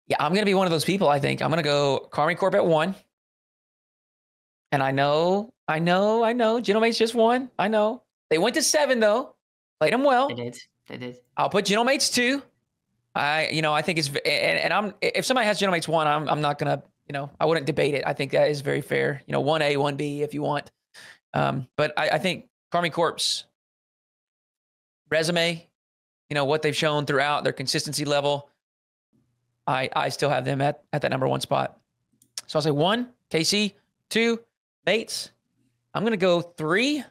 yeah, I'm gonna be one of those people. I think I'm gonna go Karmine Corp at one. And I know, I know, I know. Gentlemates just won. I know they went to seven though. Played them well. They did. They did. I'll put Gentlemates two. I, you know, I think it's and, and I'm if somebody has Gentlemates one, I'm I'm not gonna, you know, I wouldn't debate it. I think that is very fair. You know, one A, one B if you want. Um, but I, I think Karmine Corp's resume, you know, what they've shown throughout their consistency level, I I still have them at at that number one spot. So I'll say one, KC, two, Bates. I'm gonna go three,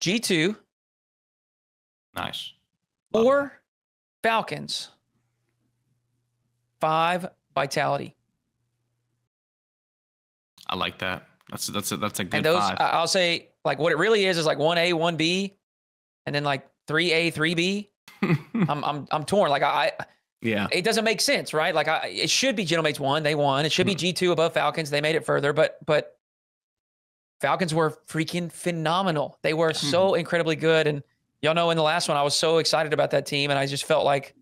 G2, Nice. Love it. four, Falcons, five, Vitality. I like that. That's that's a, that's a good and those. I- I'll say, like what it really is is like one A, one B, and then like three A, three B. I'm I'm I'm torn. Like I, yeah, it doesn't make sense, right? Like I, it should be Gentlemates one, they won. It should be Mhm. G two above Falcons. They made it further, but but Falcons were freaking phenomenal. They were so incredibly good, and y'all know in the last one I was so excited about that team, and I just felt like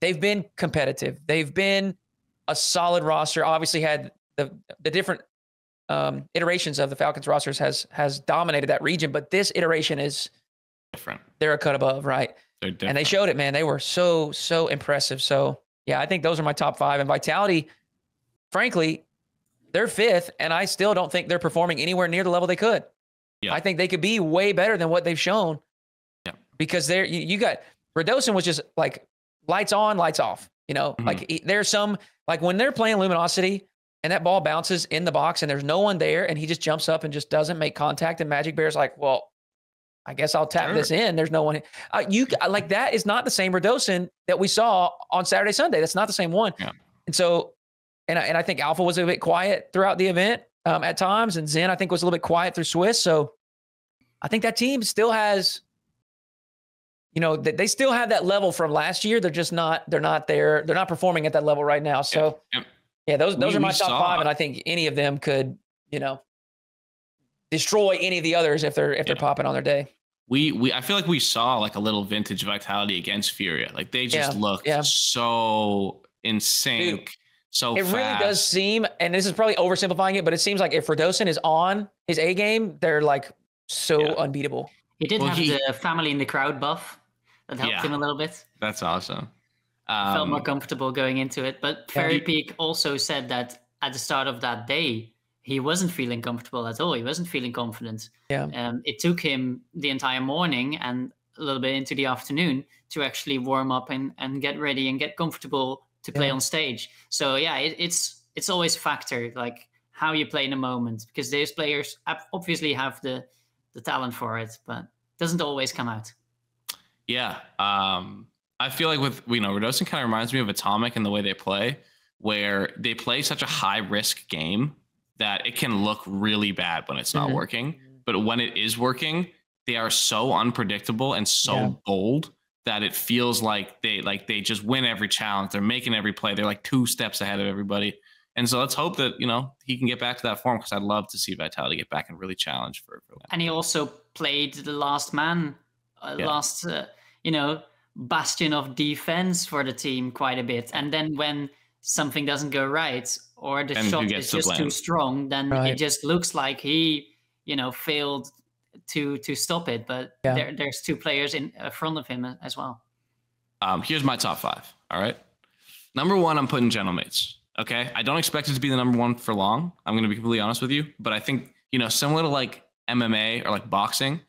they've been competitive. They've been a solid roster. Obviously, had the the different um, iterations of the Falcons rosters has has dominated that region, but this iteration is different. they're a cut above, right? They're different. And they showed it, man. They were so so impressive. So yeah, I think those are my top five. And Vitality, frankly, they're fifth, and I still don't think they're performing anywhere near the level they could. Yeah. I think they could be way better than what they've shown. Yeah. Because they're you, you got Radosin was just like lights on, lights off. You know, Mhm. like there's some like when they're playing luminosity and that ball bounces in the box and there's no one there and he just jumps up and just doesn't make contact and Magic Bear's like, well, I guess I'll tap Sure. this in. There's no one. Uh, you like that is not the same Radosin that we saw on Saturday, Sunday. That's not the same one. Yeah. And so, and I, and I think Alpha was a bit quiet throughout the event um, at times, and Zen I think was a little bit quiet through Swiss. So, I think that team still has, you know, they, they still have that level from last year. They're just not. They're not there. They're not performing at that level right now. So, Yep. yeah, those those We- are my top saw- five, and I think any of them could, you know, destroy any of the others if they're if they're Yeah. popping on their day. We we I feel like we saw like a little vintage vitality against Furia. Like they just Yeah, looked yeah. so in sync, so It fast. really does seem, and this is probably oversimplifying it, but it seems like if Radosin is on his A game, they're like so Yeah. unbeatable. He did Well, have he- the family in the crowd buff that helped Yeah. him a little bit. That's awesome. Felt Um, more comfortable going into it. But Yeah. Fairy Peak also said that at the start of that day, he wasn't feeling comfortable at all. He wasn't feeling confident. Yeah. Um, it took him the entire morning and a little bit into the afternoon to actually warm up and, and get ready and get comfortable to play Yeah. on stage. So yeah, it, it's it's always a factor like how you play in a moment because those players obviously have the the talent for it, but it doesn't always come out. Yeah. Um, I feel like with you know, Radosin kind of reminds me of Atomic and the way they play, where they play such a high risk game that it can look really bad when it's not Mhm. working. But when it is working, they are so unpredictable and so Yeah. bold that it feels like they like they just win every challenge. They're making every play. They're like two steps ahead of everybody. And so let's hope that you know he can get back to that form because I'd love to see Vitality get back and really challenge for for and he also played the last man, uh, Yeah. last uh, you know bastion of defense for the team quite a bit. And then when something doesn't go right or the Then who shot is the just too strong, then Right. it just looks like he you know failed to to stop it. But Yeah. there, there's two players in uh, front of him as well. Um, here's my top five. All right. Number one, I'm putting Gentlemates. Okay. I don't expect it to be the number one for long. I'm going to be completely honest with you. But I think, you know, similar to like MMA or like boxing,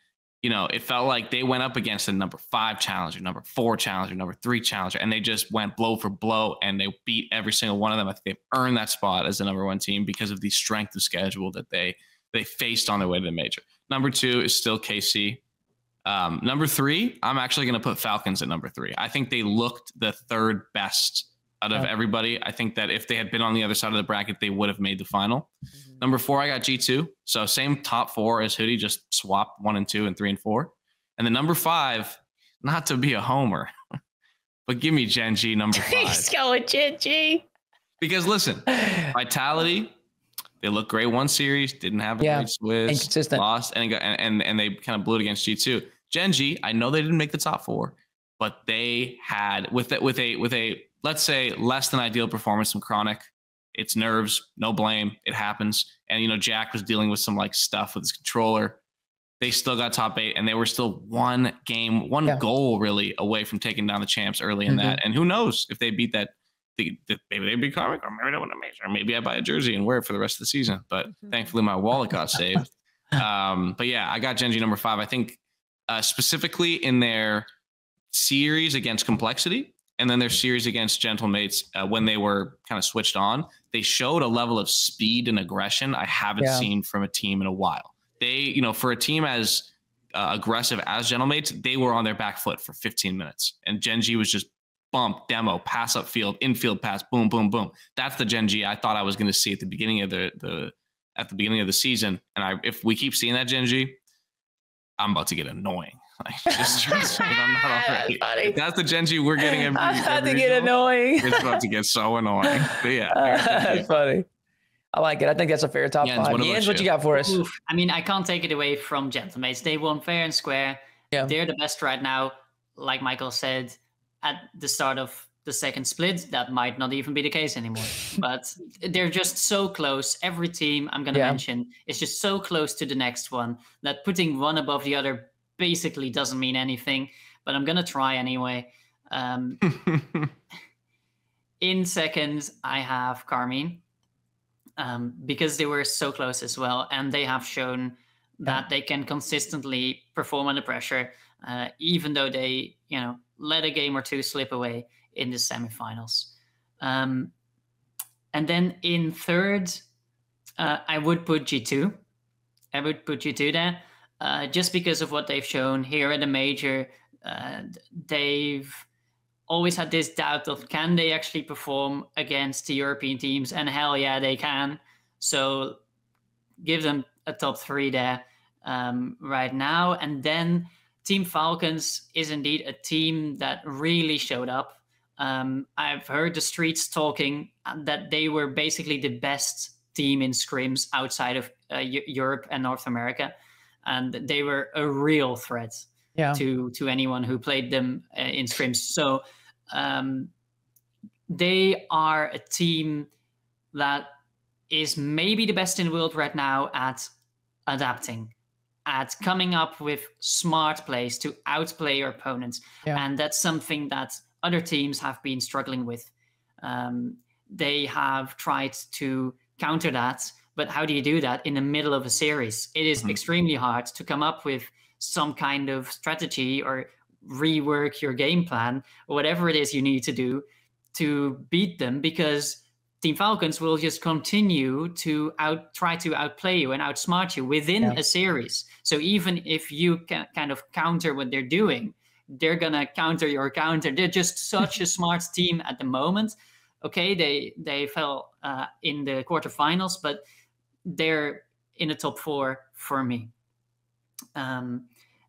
you know, it felt like they went up against a number five challenger, number four challenger, number three challenger, and they just went blow for blow and they beat every single one of them. I think they've earned that spot as the number one team because of the strength of schedule that they they faced on their way to the major. Number two is still KC. Um, number three, I'm actually going to put Falcons at number three. I think they looked the third best out of everybody. I think that if they had been on the other side of the bracket, they would have made the final. Mm-hmm. Number four, I got G2. So same top four as Hoodie, just swap one and two and three and four. And the number five, not to be a homer, but give me Gen G number five. going Gen G. because listen, Vitality, they look great one series, didn't have a Yeah, great Swiss, inconsistent. lost, and, got- and and and they kind of blew it against G2. Gen G, I know they didn't make the top four, but they had with it with a with a let's say less than ideal performance from Chronic. It's nerves, no blame, it happens. And you know, Jack was dealing with some like stuff with his controller. They still got top eight, and they were still one game, one Yeah. goal really away from taking down the champs early in Mhm. that. And who knows if they beat that they, they- maybe they beat Comic or maybe they win a major. Or maybe I buy a jersey and wear it for the rest of the season. But thankfully, my wallet got saved. Um, but yeah, I got Gen.G number five. I think uh, specifically in their series against Complexity and then their series against Gentlemates uh, when they were kind of switched on, they showed a level of speed and aggression I haven't Yeah. seen from a team in a while. They, you know, for a team as uh, aggressive as Gentlemates, they were on their back foot for 15 minutes, and Gen.G was just bump, demo, pass up field, infield pass, boom, boom, boom. That's the Gen.G I thought I was going to see at the beginning of the the at the beginning of the season. And I, if we keep seeing that Gen.G, I'm about to get annoying. Like, just, just I'm not already. If that's the Gen.G we're getting every, I had to every get regional, annoying. It's about to get so annoying. But yeah, uh, that's funny. I like it. I think that's a fair top Jens, five. what about Jens, what you? you got for us? Oof. I mean, I can't take it away from Gentlemates. They won fair and square. Yeah. They're the best right now. Like Michael said at the start of the second split, that might not even be the case anymore. but they're just so close. Every team I'm going to Yeah. mention is just so close to the next one that putting one above the other basically doesn't mean anything. But I'm going to try anyway. Um, in second, I have Karmine um, because they were so close as well, and they have shown that they can consistently perform under pressure, uh, even though they, you know, let a game or two slip away in the semifinals. Um, and then in third, uh, I would put G2. I would put G2 there, uh, just because of what they've shown here at the major. Uh, they've always had this doubt of can they actually perform against the European teams? And hell yeah, they can. So give them a top three there um, right now. And then Team Falcons is indeed a team that really showed up. Um, I've heard the streets talking that they were basically the best team in scrims outside of uh, Europe and North America, and they were a real threat Yeah. to to anyone who played them uh, in scrims. So um, they are a team that is maybe the best in the world right now at adapting, at coming up with smart plays to outplay your opponents, Yeah. and that's something that other teams have been struggling with. Um, they have tried to counter that, but how do you do that in the middle of a series? It is Mhm. extremely hard to come up with some kind of strategy or rework your game plan or whatever it is you need to do to beat them because Team Falcons will just continue to out try to outplay you and outsmart you within Yeah. a series. So even if you can kind of counter what they're doing, they're gonna counter your counter. They're just such a smart team at the moment. Okay, they they fell uh, in the quarterfinals, but they're in the top four for me. Um,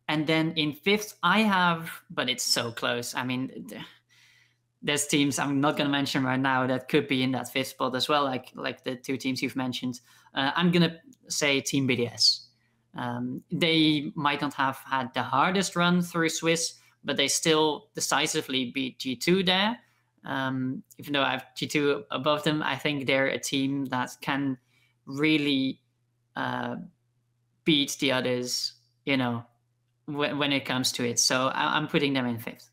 and then in fifth, I have, but it's so close. I mean, there's teams I'm not going to mention right now that could be in that fifth spot as well, like like the two teams you've mentioned. Uh, I'm going to say Team BDS. Um, they might not have had the hardest run through Swiss, but they still decisively beat G2 there. Um, even though I have G2 above them, I think they're a team that can really uh, beat the others, you know, when, when it comes to it. So I, I'm putting them in fifth.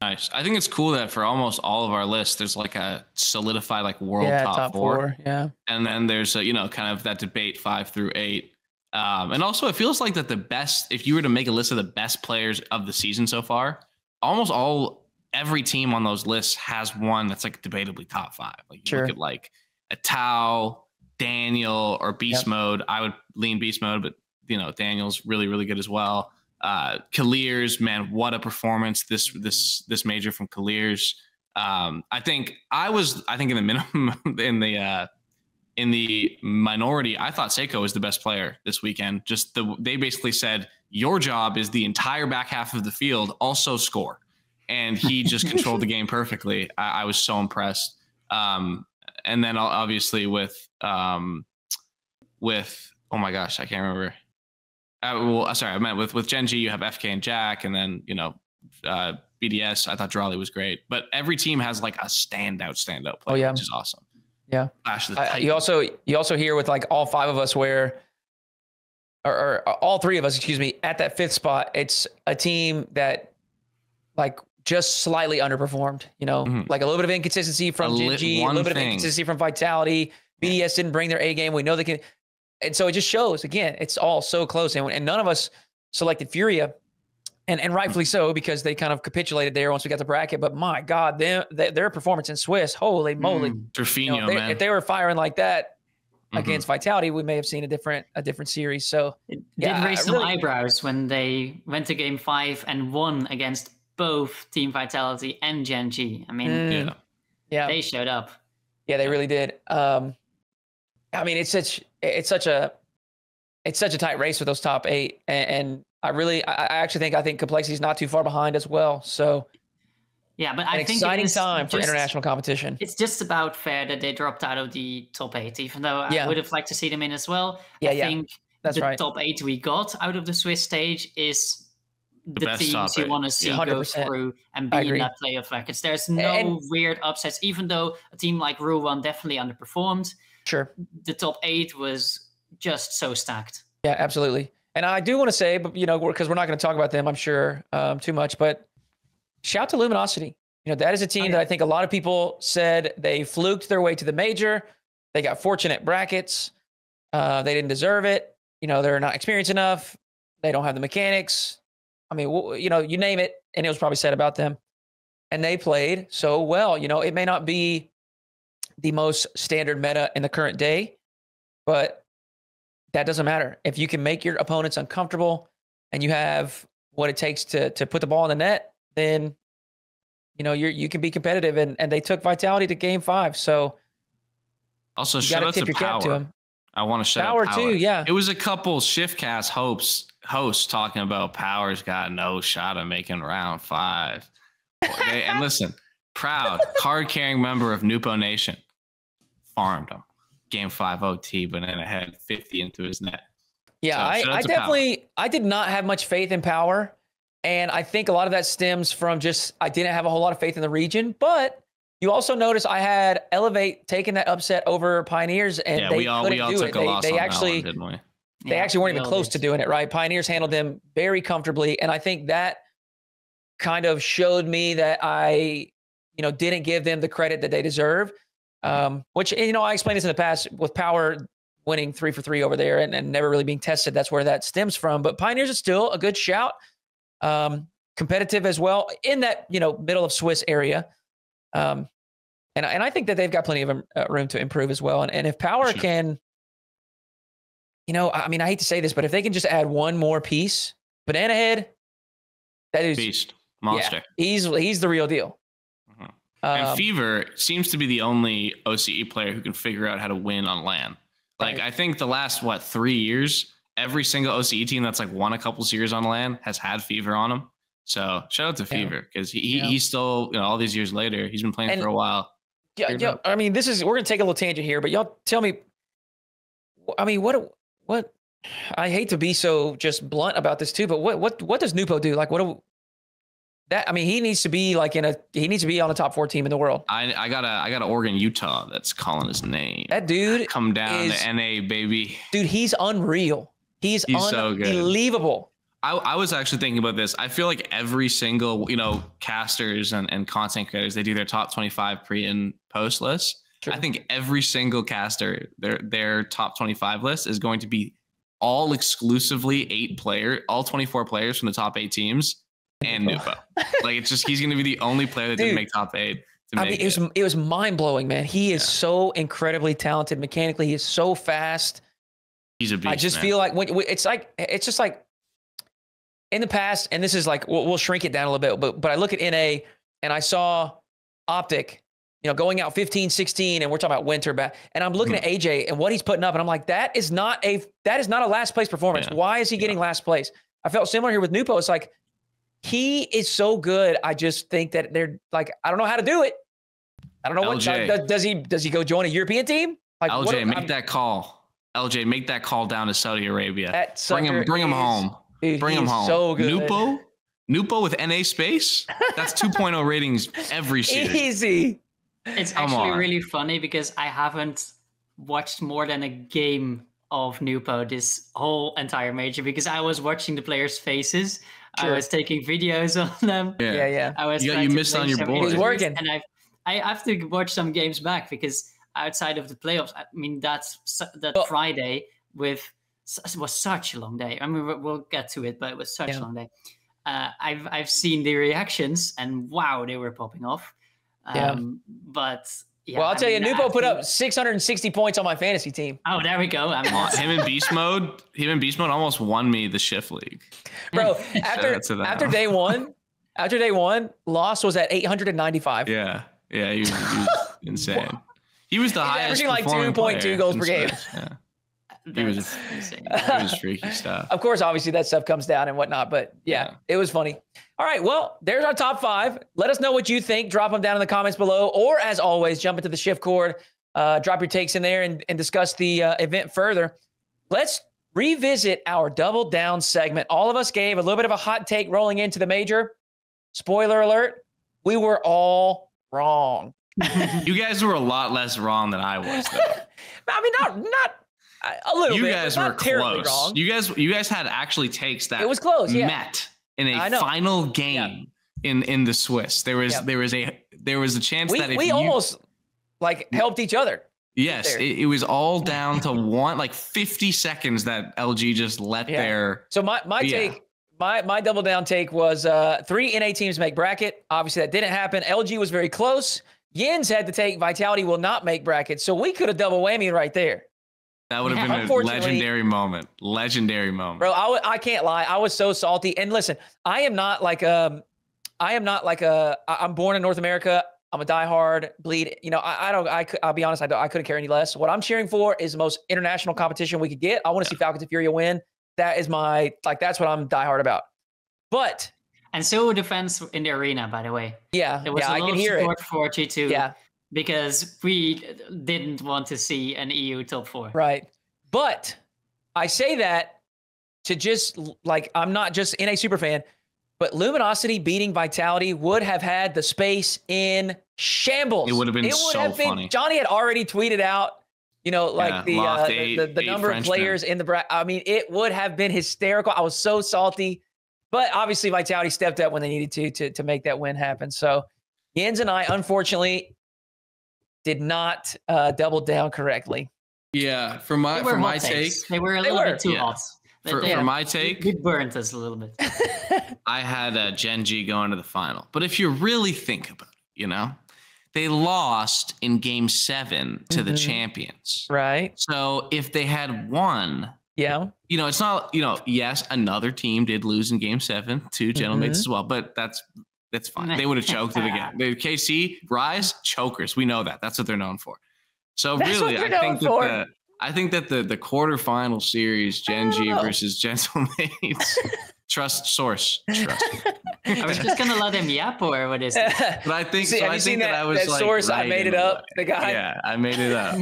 nice. I think it's cool that for almost all of our lists, there's like a solidified like world yeah, top, top, four. four. Yeah. and then there's a, you know kind of that debate five through eight um, and also it feels like that the best if you were to make a list of the best players of the season so far almost all every team on those lists has one that's like debatably top five like you Sure. look at like a Tau, daniel or beast Yep. mode i would lean beast mode but you know daniel's really really good as well uh Kaliers, man what a performance this this this major from Kaliers. um i think i was i think in the minimum in the uh in the minority, I thought Seikoo was the best player this weekend. Just the they basically said your job is the entire back half of the field, also score, and he just controlled the game perfectly. I, I was so impressed. Um, and then obviously with um, with oh my gosh, I can't remember. Uh, well, uh, sorry, I meant with with Gen.G, you have FK and Jack, and then you know uh, BDS. I thought Drali was great, but every team has like a standout, standout player, Oh, yeah. which is awesome. Yeah. I, you also you also hear with like all five of us where or, or all three of us excuse me at that fifth spot it's a team that like just slightly underperformed you know Mhm. like a little bit of inconsistency from A li- Gen.G, a little bit of inconsistency from Vitality BDS didn't bring their A game we know they can and so it just shows again it's all so close and, and none of us selected Furia and and rightfully so because they kind of capitulated there once we got the bracket but my god their their, their performance in Swiss holy moly Mm. Terfino, you know, they- man. if they were firing like that Mhm. against Vitality, we may have seen a different a different series. So It Yeah, did raise I some really- eyebrows when they went to game five and won against both Team Vitality and Gen G. I mean, Mm, yeah. yeah, they showed up. yeah, they really did. Um, I mean, it's such it's such a it's such a tight race with those top eight, and, and I really, I, I actually think I think complexity is not too far behind as well. So Yeah, but an I think it exciting is time for just- international competition. It's just about fair that they dropped out of the top eight, even though Yeah. I would have liked to see them in as well. Yeah, I yeah, think That's the right. top eight we got out of the Swiss stage is the, best top teams you want to see Yeah. go 100%. through and be in that playoff brackets. There's no And- weird upsets, even though a team like Rule One definitely underperformed. Sure. The top eight was just so stacked. Yeah, absolutely. And I do want to say, but you know, because we're not going to talk about them, I'm sure, um, too much. But shout to Luminosity. You know, that is a team Oh, yeah. that I think a lot of people said they fluked their way to the major. They got fortunate brackets. Uh, they didn't deserve it. You know, they're not experienced enough. They don't have the mechanics. I mean, you know, you name it, and it was probably said about them. And they played so well. You know, it may not be the most standard meta in the current day, but that doesn't matter. If you can make your opponents uncomfortable and you have what it takes to to put the ball in the net, then you know you're you can be competitive. And and they took Vitality to Game Five, so Also, you shout got to out tip to your cap to Power. them. I want to shout Power out Power too, yeah. It was a couple shift cast hopes hosts talking about Power's got no shot of making round five. They- and listen, proud card carrying member of Nupo Nation farmed him. Game five OT, but then ahead 50 into his net. Yeah, So, I, I to Power. definitely I did not have much faith in power. And I think a lot of that stems from just I didn't have a whole lot of faith in the region. But you also notice I had Elevate taking that upset over Pioneers and yeah, they we all couldn't we all do took it. a They, loss they on actually that one, didn't we? They Yeah, actually weren't even close did. to doing it right. Pioneers handled them very comfortably, and I think that kind of showed me that I, you know, didn't give them the credit that they deserve. Um, which you know, I explained this in the past with Power winning three for three over there and, and never really being tested. That's where that stems from. But Pioneers is still a good shout, um, competitive as well in that you know middle of Swiss area. Um, and I- and I think that they've got plenty of uh, room to improve as well. And and if Power Sure. can you know, I mean, I hate to say this, but if they can just add one more piece, Banana Head, that is Beast, monster. Yeah, he's he's the real deal. Mhm. And Um, Fever seems to be the only OCE player who can figure out how to win on LAN. Like Right. I think the last what three years, every single OCE team that's like won a couple series on LAN has had Fever on them. So shout out to Fever because he, he Yeah. he's still you know all these years later he's been playing And- for a while. yeah, yeah. I mean, this is we're gonna take a little tangent here, but y'all tell me. I mean, what what? I hate to be so just blunt about this too, but what what what does Nupo do? Like, what do that? I mean, he needs to be like in a he needs to be on a top four team in the world. I I got a I got a Oregon Utah that's calling his name. That dude, Come down is- to NA baby. dude, he's unreal. He's, He's so unbelievable. I, I was actually thinking about this. I feel like every single, you know, casters and, and content creators, they do their top 25 pre and post list. Sure. I think every single caster, their their top 25 list is going to be all exclusively eight player, all 24 players from the top eight teams and Nupo. like it's just he's gonna be the only player that Dude. didn't make top eight to I mean, it was it. it was mind blowing, man. He is Yeah. so incredibly talented mechanically. He is so fast. He's a beast. I just man. feel like when- it's like it's just like in the past, and this is like we'll, we'll shrink it down a little bit, but but I look at NA and I saw Optic, you know, going out 15, 16, and we're talking about winter back, and I'm looking Mm-hmm. at AJ and what he's putting up, and I'm like, that is not a that is not a last place performance. Yeah. Why is he getting last place? I felt similar here with Nupo. It's like he is so good. I just think that they're like I don't know how to do it. I don't know what LJ. does, does he does he go join a European team? Like LJ, do- make I'm- that call. LJ, make that call down to Saudi Arabia. bring him, bring him is- home. dude, Bring him home. So good. Nupo, Nupo with NA space. That's 2.0 ratings every season. Easy. It's Come actually on. really funny because I haven't watched more than a game of Nupo this whole entire major because I was watching the players' faces. Sure. I was taking videos on them. Yeah, yeah. I was You got- trying you missed on your some board. It was working. and I've I have to watch some games back because outside of the playoffs, I mean that's that Well- Friday with it was such a long day. I mean we'll- we'll get to it, but it was such Yeah. a long day. Uh, I've I've seen the reactions and wow, they were popping off. Yeah. Um, but yeah, well, I'll I tell you, mean, Nupo put think- up 660 points on my fantasy team. Oh, there we go. I'm him in beast mode, him in beast mode almost won me the shift league. Bro, after out to them. after day one, after day one, loss was at 895. Yeah, yeah, he was, he was insane. He was the He's highest averaging like 2.2 goals per game. Yeah. He was- insane. It was freaky stuff. of course, obviously that stuff comes down and whatnot, but yeah, Yeah. it was funny. All right, well, there's our top five. Let us know what you think. Drop them down in the comments below, or as always, jump into the shift cord, uh, drop your takes in there, and, and discuss the uh, event further. Let's revisit our double down segment. All of us gave a little bit of a hot take rolling into the major. Spoiler alert: we were all wrong. You guys were a lot less wrong than I was. Though. I mean, not not a little bit. you guys were close. Wrong. You guys, you guys had actually takes that it was close. Yeah. met in a final game in in the Swiss. There was Yeah. there was a there was a chance we that if we you, almost like helped each other. yes, it, it was all down to one like 50 seconds that LG just let Yeah. their So my my Yeah. take, my my double down take was uh three NA teams make bracket. Obviously that didn't happen. LG was very close. Jens had to take Vitality will not make bracket. So we could have double whammy right there. That would have Yeah, been a legendary moment. Legendary moment. Bro, I w- I can't lie. I was so salty. And listen, I am not like um I am not like a I'm born in North America. I'm a diehard bleed. You know, I, I don't I could I'll be honest, I don't I couldn't care any less. What I'm cheering for is the most international competition we could get. I want to see Falcons and Furia win. That is my like that's what I'm diehard about. But and so defense in the arena, by the way. yeah, it was yeah, a I lot can hear it. support for G2 Yeah. Because we didn't want to see an EU top four. Right. But I say that to just like I'm not just in a super fan, but Luminosity beating Vitality would have had the space in shambles. It would have been It would so have been- funny. Johnny had already tweeted out, you know, like Yeah, the, uh, loft the, the the eight number of Frenchmen. players in the bracket. I mean, it would have been hysterical. I was so salty, but obviously Vitality stepped up when they needed to to to make that win happen. So Jens and I, unfortunately, did not uh, double down correctly. Yeah, for my They for my hot take. They were a They little were, bit too yeah. hot. They- for, they- for my take, it burnt us a little bit. I had uh, Gen G going to the final. But if you really think about it, you know, they lost in game seven to the Mhm. champions. right. So if they had won, Yeah. you know, it's not, you know, yes, another team did lose in game seven to Gentlemates Mhm. as well, but that's that's fine. They would have choked it again. The KC Rise chokers, we know that. That's what they're known for. So That's really, I think that for. the I think that the the quarterfinal series, Gen G know. versus Gentle Mates, trust source, trust. I was just gonna let him yap or what is it? But I think See, so. have I you think seen that, that, I was that like source? I made it up. The guy. Yeah, I made it up.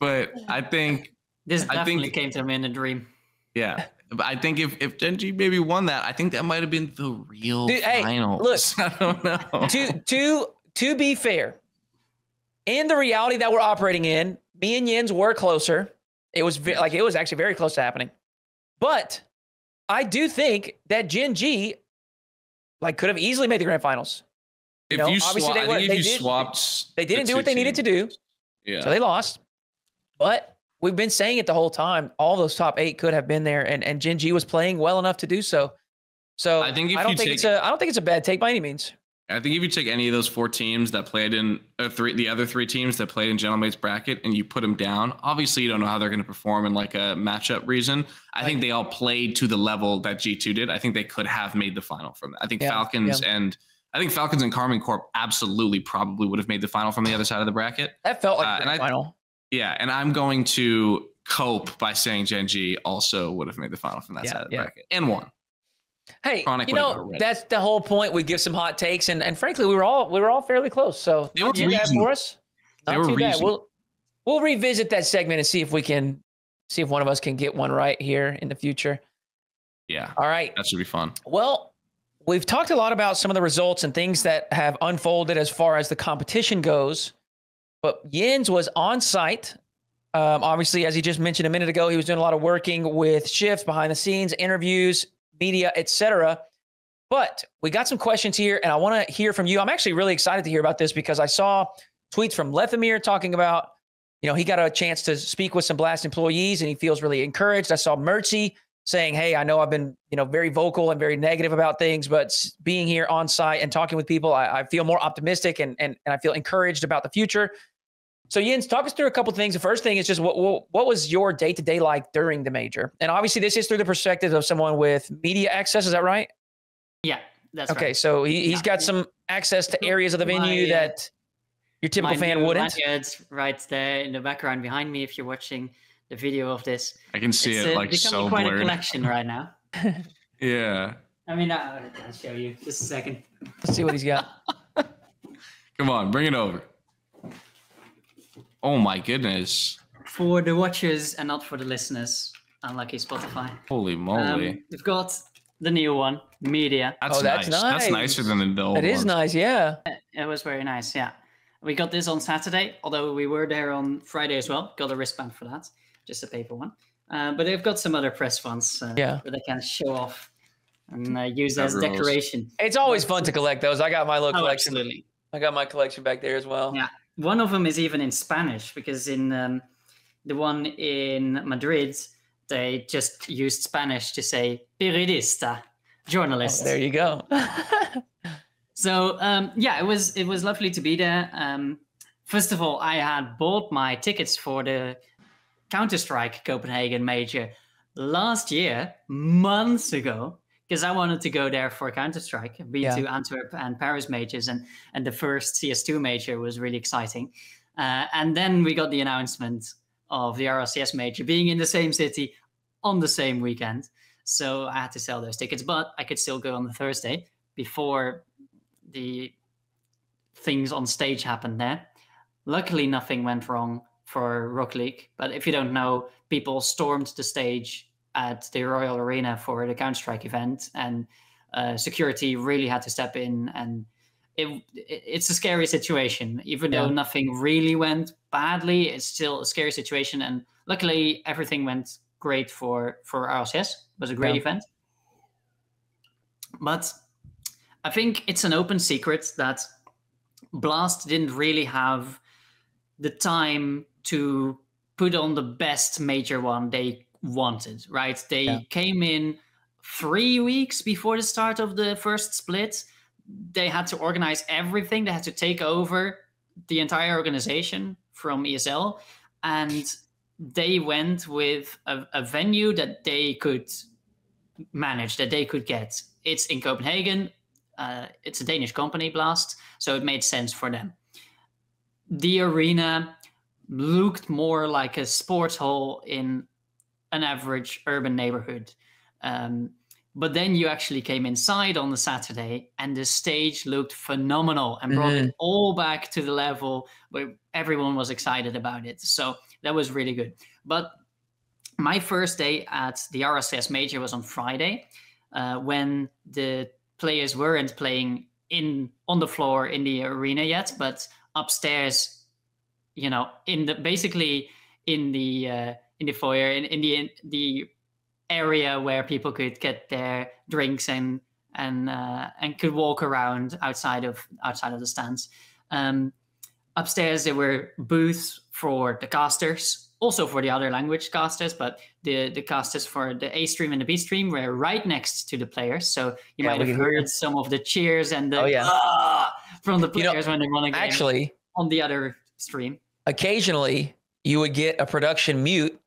but I think, This I think- definitely came to him in a dream. yeah, but I think if if Gen G maybe won that, I think that might have been the real Dude, hey, finals. I don't know. to to to be fair, in the reality that we're operating in, me and Jens were closer. It was ve- like it was actually very close to happening. But I do think that Gen G like could have easily made the grand finals. if know, you obviously they were- they did- swapped, they didn't do what they needed to do. Yeah, So they lost. But we've been saying it the whole time. All those top eight could have been there, and and Gen G was playing well enough to do so. So I think if I don't you think take- it's a I don't think it's a bad take by any means. I think if you take any of those four teams that played in uh, three, the other three teams that played in Gentlemate's bracket, and you put them down, obviously you don't know how they're going to perform in like a matchup reason. I think they all played to the level that G two did. I think they could have made the final from that. I think Yeah, Falcons and I think Falcons and Carmen Corp absolutely probably would have made the final from the other side of the bracket. That felt like Uh, I- final. Yeah, and I'm going to cope by saying Gen G also would have made the final from that Yeah, side of the yeah. bracket and won. Hey, Chronic you know that's the whole point. We give some hot takes, and and frankly, we were all we were all fairly close. So They were too bad for us. They Not were too bad. We'll we'll revisit that segment and see if we can see if one of us can get one right here in the future. Yeah, All right. that should be fun. Well, we've talked a lot about some of the results and things that have unfolded as far as the competition goes. But Jens was on site. Um, obviously, as he just mentioned a minute ago, he was doing a lot of working with shifts behind the scenes, interviews, media, etc. But we got some questions here, and I want to hear from you. I'm actually really excited to hear about this because I saw tweets from Lethamyr talking about, you know, he got a chance to speak with some Blast employees and he feels really encouraged. I saw Mertzy saying, "Hey, I know I've been, you know, very vocal and very negative about things, but being here on site and talking with people, I, I feel more optimistic and, and and I feel encouraged about the future." So, Jens, talk us through a couple things. The first thing is just what what, what was your day to day like during the major? And obviously, this is through the perspective of someone with media access. Is that right? Yeah, that's okay, right. so he, he's Yeah. got some access to areas of the venue My, uh, that your typical fan new wouldn't. lanyard's right there in the background behind me if you're watching the the video of this. I can see it's it uh, like becoming so quite a collection right now. Yeah. I mean, I- I'll show you just a second. Let's see what he's got. Come on, bring it over. Oh my goodness. For the watchers and not for the listeners, unlucky Spotify. Holy moly. Um, we've got the new one, Media. that's, Oh, that's nice. That's nicer than the old one. It is ones. nice, yeah. It was very nice, yeah. We got this on Saturday, although we were there on Friday as well. Got a wristband for that, just a paper one. Uh, but they've got some other press ones uh, Yeah. that they can show off and uh, use as Cover rolls. decoration. It's always fun to collect those. I got my little Oh, collection. absolutely. I got my collection back there as well. Yeah. One of them is even in Spanish because in um, the one in Madrid, they just used Spanish to say periodista, journalist. Oh, there you go. So um, yeah, it was it was lovely to be there. Um, first of all, I had bought my tickets for the Counter Strike Copenhagen major last year, months ago, because I wanted to go there for Counter Strike. Been Yeah. to Antwerp and Paris majors, and and the first CS2 major was really exciting. Uh, and then we got the announcement of the RLCS major being in the same city on the same weekend. So I had to sell those tickets, but I could still go on the Thursday before the things on stage happened there. Luckily, nothing went wrong for Rock League. But if you don't know, people stormed the stage at the Royal Arena for the Counter Strike event, and uh, security really had to step in. And it, it it's a scary situation, even though nothing really went badly. It's still a scary situation, and luckily, everything went great for for RLCS. It was a great Yeah. event. But I think it's an open secret that Blast didn't really have the time to put on the best major one they wanted, right? They Yeah. came in three weeks before the start of the first split. They had to organize everything, they had to take over the entire organization from ESL. And they went with a, a venue that they could manage, that they could get. It's in Copenhagen. Uh, it's a Danish company, Blast, so it made sense for them. The arena looked more like a sports hall in an average urban neighborhood. Um, but then you actually came inside on the Saturday, and the stage looked phenomenal and brought it all back to the level where everyone was excited about it. So that was really good. But my first day at the RLCS Major was on Friday, uh, when the players weren't playing in on the floor in the arena yet, but upstairs, you know, in the basically in the uh, in the foyer, in, in the in the area where people could get their drinks and and uh, and could walk around outside of outside of the stands. Um, upstairs there were booths for the casters, also for the other language casters, but the the casters for the A stream and the B stream were right next to the players. So you Yeah, might have heard some of the cheers and the Oh, yeah. "Ah!" from the You know, players when they won a game Actually, on the other stream. occasionally you would get a production mute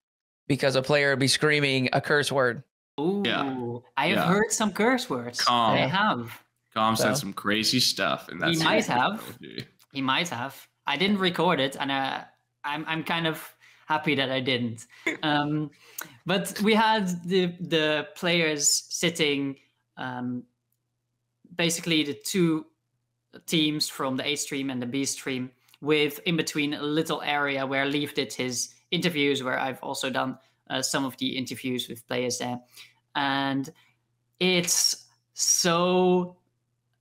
because a player would be screaming a curse word. Ooh, I have Yeah. heard some curse words. Calm. I have. Calm So- said some crazy stuff, and that He might have. have. He might have. I didn't record it, and uh, I'm I'm kind of happy that I didn't. Um, but we had the the players sitting, um, basically the two teams from the A stream and the B stream, with in between a little area where Leaf did his interviews, where I've also done uh, some of the interviews with players there, and it's so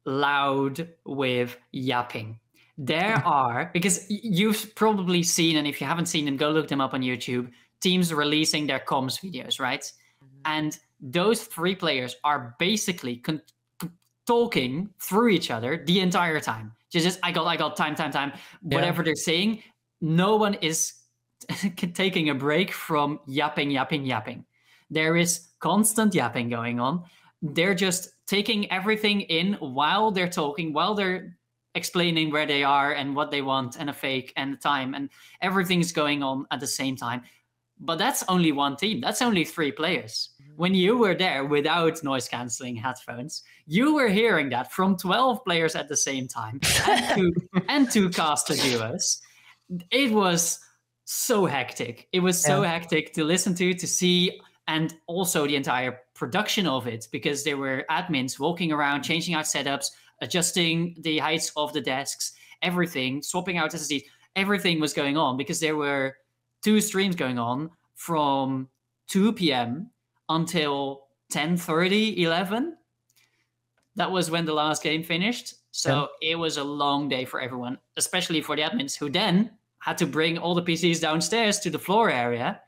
loud with yapping. There are because you've probably seen, and if you haven't seen them, go look them up on YouTube. Teams releasing their comms videos, right? And those three players are basically con- talking through each other the entire time. Just, just I got, I got time, time, time. Yeah. Whatever they're saying, no one is taking a break from yapping, yapping, yapping. There is constant yapping going on. They're just taking everything in while they're talking, while they're explaining where they are and what they want and a fake and the time and everything's going on at the same time. But that's only one team. That's only three players. Mm-hmm. When you were there without noise canceling headphones, you were hearing that from 12 players at the same time and two, and two caster duos. It was so hectic. It was so yeah. hectic to listen to, to see, and also the entire production of it because there were admins walking around, mm. changing out setups, adjusting the heights of the desks, everything, swapping out SSDs. Everything was going on because there were two streams going on from 2 p.m. until 10:30, 11. That was when the last game finished. So yeah. it was a long day for everyone, especially for the admins who then had to bring all the PCs downstairs to the floor area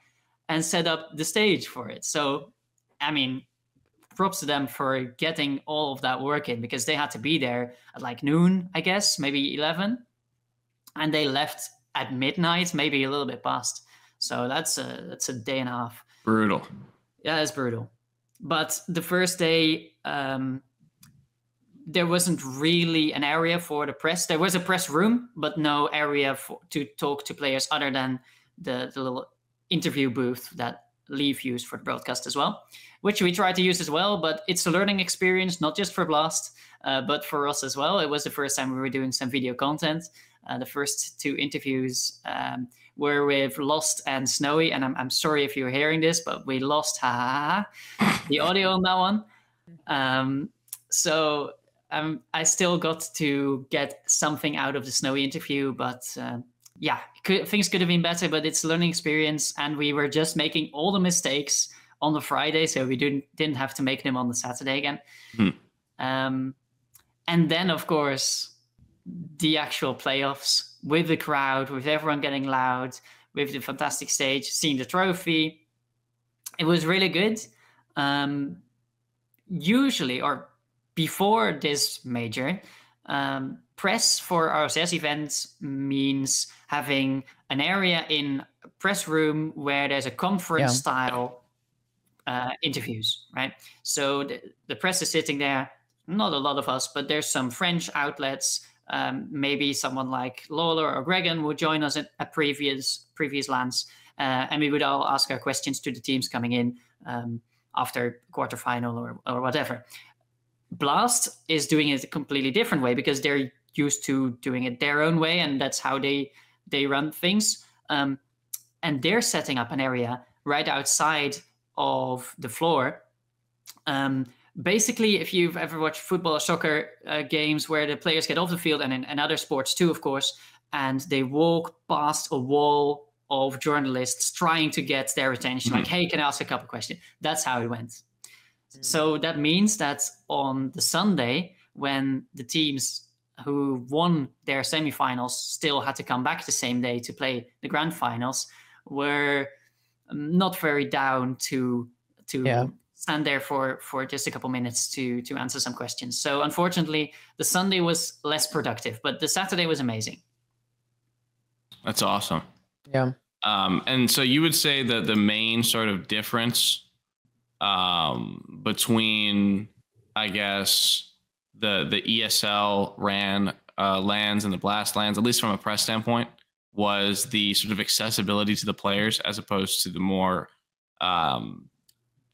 and set up the stage for it. So, I mean, props to them for getting all of that work in because they had to be there at like noon, I guess, maybe 11. And they left at midnight, maybe a little bit past. So that's a that's a day and a half. Brutal. Yeah, it's brutal. But the first day, um, there wasn't really an area for the press. There was a press room, but no area for, to talk to players other than the, the little interview booth that Leaf used for the broadcast as well, which we tried to use as well. But it's a learning experience, not just for Blast, uh, but for us as well. It was the first time we were doing some video content. Uh, the first two interviews um, were with Lost and Snowy, and I'm, I'm sorry if you're hearing this, but we lost ha, the audio on that one. Um, so um, I still got to get something out of the snowy interview, but uh, yeah, could, things could have been better. But it's a learning experience, and we were just making all the mistakes on the Friday, so we didn't didn't have to make them on the Saturday again. Hmm. Um, and then, of course, the actual playoffs with the crowd, with everyone getting loud, with the fantastic stage, seeing the trophy. It was really good. Um, usually, or before this major, um, press for RSS events means having an area in a press room where there's a conference yeah. style uh, interviews, right? So the, the, press is sitting there, not a lot of us, but there's some French outlets. Um, maybe someone like Lawler or Gregan would join us at, at previous previous LANs, uh, and we would all ask our questions to the teams coming in um, after quarterfinal or, or whatever. Blast is doing it a completely different way because they're used to doing it their own way, and that's how they they run things. Um, and they're setting up an area right outside of the floor. Um, basically, if you've ever watched football or soccer uh, games where the players get off the field, and in and other sports too, of course, and they walk past a wall of journalists trying to get their attention, mm-hmm. like, "Hey, can I ask a couple questions?" That's how it went. So that means that on the Sunday, when the teams who won their semifinals still had to come back the same day to play the grand finals, were not very down to to yeah. stand there for for just a couple minutes to to answer some questions. So unfortunately, the Sunday was less productive, but the Saturday was amazing. That's awesome. Yeah. Um, and so you would say that the main sort of difference um, between, I guess, the the ESL ran uh, LANs and the blast LANs, at least from a press standpoint, was the sort of accessibility to the players as opposed to the more um,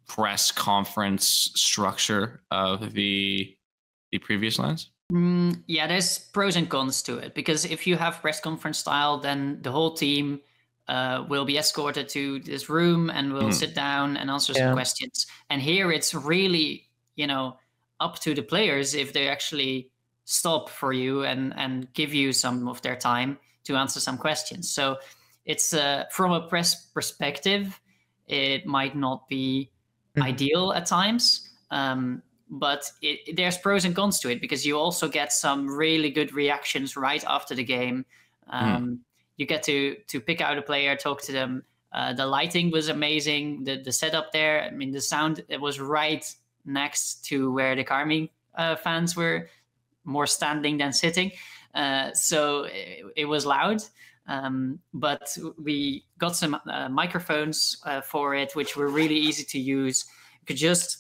press conference structure of the the previous LANs. Mm, yeah, there's pros and cons to it because if you have press conference style, then the whole team uh, will be escorted to this room and we'll mm. sit down and answer yeah. some questions. And here it's really, you know, up to the players if they actually stop for you and and give you some of their time to answer some questions. So it's uh, from a press perspective, it might not be mm. ideal at times. Um, but it, there's pros and cons to it because you also get some really good reactions right after the game. Hmm. Um, mm you get to to pick out a player, talk to them. Uh, the lighting was amazing. The the setup there. I mean, the sound it was right next to where the Karmine uh, fans were, more standing than sitting. Uh, so it, it, was loud. Um, but we got some uh, microphones uh, for it, which were really easy to use. You could just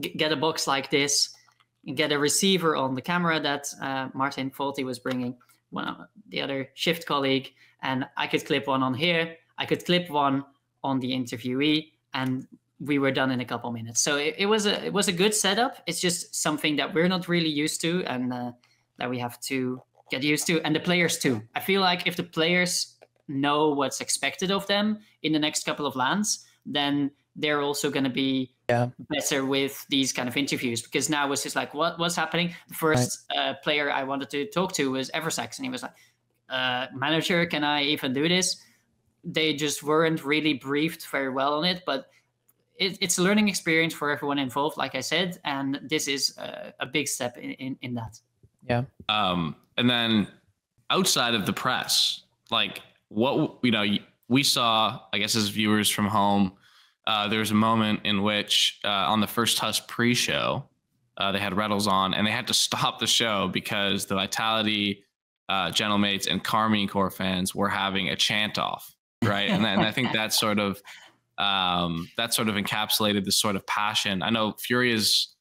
g- get a box like this, and get a receiver on the camera that uh, Martin Faulty was bringing one the other shift colleague, and I could clip one on here. I could clip one on the interviewee, and we were done in a couple minutes. So it, it was a it was a good setup. It's just something that we're not really used to, and uh, that we have to get used to, and the players too. I feel like if the players know what's expected of them in the next couple of LANs, then they're also going to be Yeah. better with these kind of interviews because now it was just like what what's happening the first uh, player i wanted to talk to was eversax and he was like uh, manager can i even do this they just weren't really briefed very well on it but it, it's a learning experience for everyone involved like i said and this is a, a big step in, in, in that Yeah. Um, and then outside of the press, like what you know, we saw, I guess, as viewers from home, uh, there was a moment in which uh, on the first Tusk pre-show, uh, they had Reynolds on, and they had to stop the show because the Vitality, uh, Gentlemates, and Karmine Corp fans were having a chant off, right? and, and I think that sort of um, that sort of encapsulated this sort of passion. I know Furia's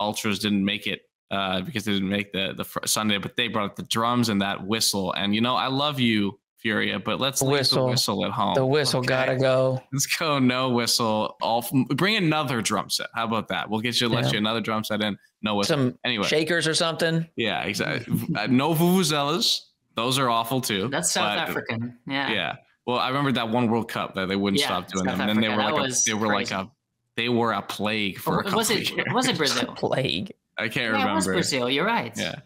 ultras didn't make it uh, because they didn't make the the fr- Sunday, but they brought up the drums and that whistle. And you know, I love you, Furia, but let's leave Whistle. the whistle at home. The whistle okay? gotta go. Let's go. No whistle. All bring another drum set. How about that? We'll get you let Yeah. you another drum set in. No whistle. Some anyway, shakers or something. yeah, exactly. uh, no vuvuzelas. Those are awful too. that's south but- african yeah Yeah. Well, I remember that one World Cup that they wouldn't Yeah, stop doing South them, and then they were like a, they were like a they were a plague for a couple was of it years. was it brazil Plague. I can't yeah, it was remember. brazil you're right Yeah.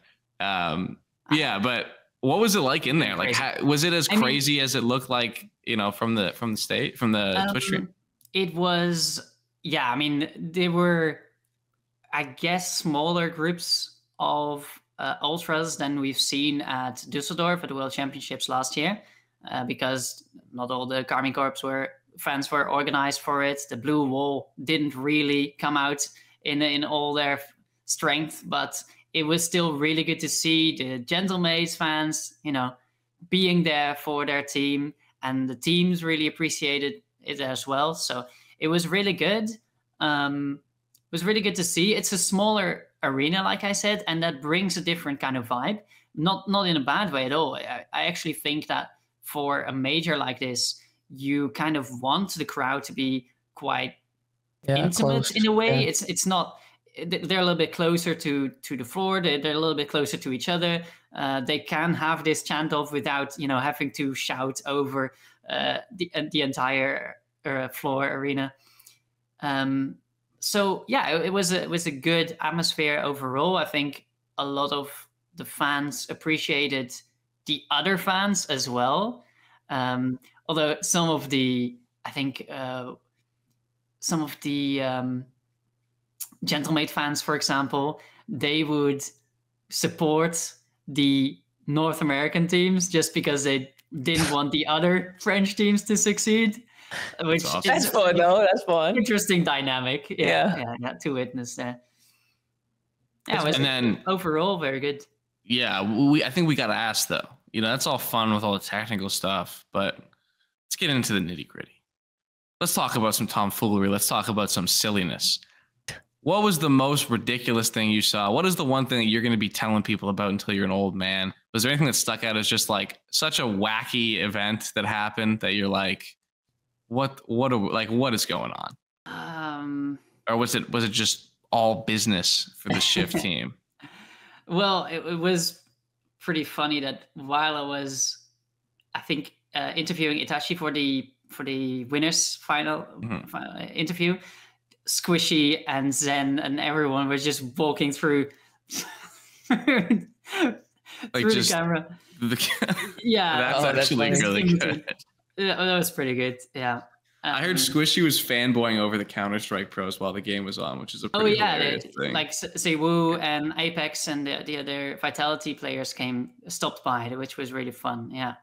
Um, yeah, but what was it like in there? Like, how, was it as I mean- crazy as it looked like? You know, from the from the state from the Twitch stream. Um, It was, yeah. I mean, there were, I guess, smaller groups of uh, ultras than we've seen at Dusseldorf at the World Championships last year, uh, because not all the Karmine Corp were fans were organized for it. The Blue Wall didn't really come out in in all their strength, but it was still really good to see the Gentlemates fans, you know, being there for their team and the teams really appreciated it as well. So it was really good. Um, it was really good to see. It's a smaller arena, like I said, and that brings a different kind of vibe. Not not in a bad way at all. I, I actually think that for a major like this, you kind of want the crowd to be quite Yeah, intimate close. in a way. Yeah. It's it's not. They- They're a little bit closer to to the floor. They're, they're a little bit closer to each other. Uh, they can have this chant off without you know having to shout over uh, the uh, the entire uh, floor arena. Um, so yeah, it, it was a it was a good atmosphere overall. I think a lot of the fans appreciated the other fans as well. Um, although some of the I think uh, some of the um, Gentlemate fans, for example, they would support the North American teams just because they didn't want the other French teams to succeed. Which awesome. is That's fun though. That's fun. interesting dynamic. Yeah, Yeah. yeah, yeah, to witness that. Yeah, was And then overall very good. yeah, we I think we got to ask though. You know, that's all fun with all the technical stuff, but let's get into the nitty gritty. Let's talk about some tomfoolery. Let's talk about some silliness. What was the most ridiculous thing you saw? What is the one thing that you're going to be telling people about until you're an old man? Was there anything that stuck out as just like such a wacky event that happened that you're like, what, what, are, like, what is going on? Um, Or was it, was it just all business for the shift team? well, it, it was pretty funny that while I was, I think, uh, interviewing Itachi for the for the winners final, Mhm. final interview, Squishy and Zen and everyone was just walking through through the just- camera. The- Yeah, that's Oh, actually funny. really good. Yeah, that was pretty good. Yeah. I heard Um, Squishy was fanboying over the Counter Strike pros while the game was on, which is a Oh pretty yeah, hilarious they, thing. like ZywOo and Apex and the, the other Vitality players came stopped by, which was really fun. Yeah,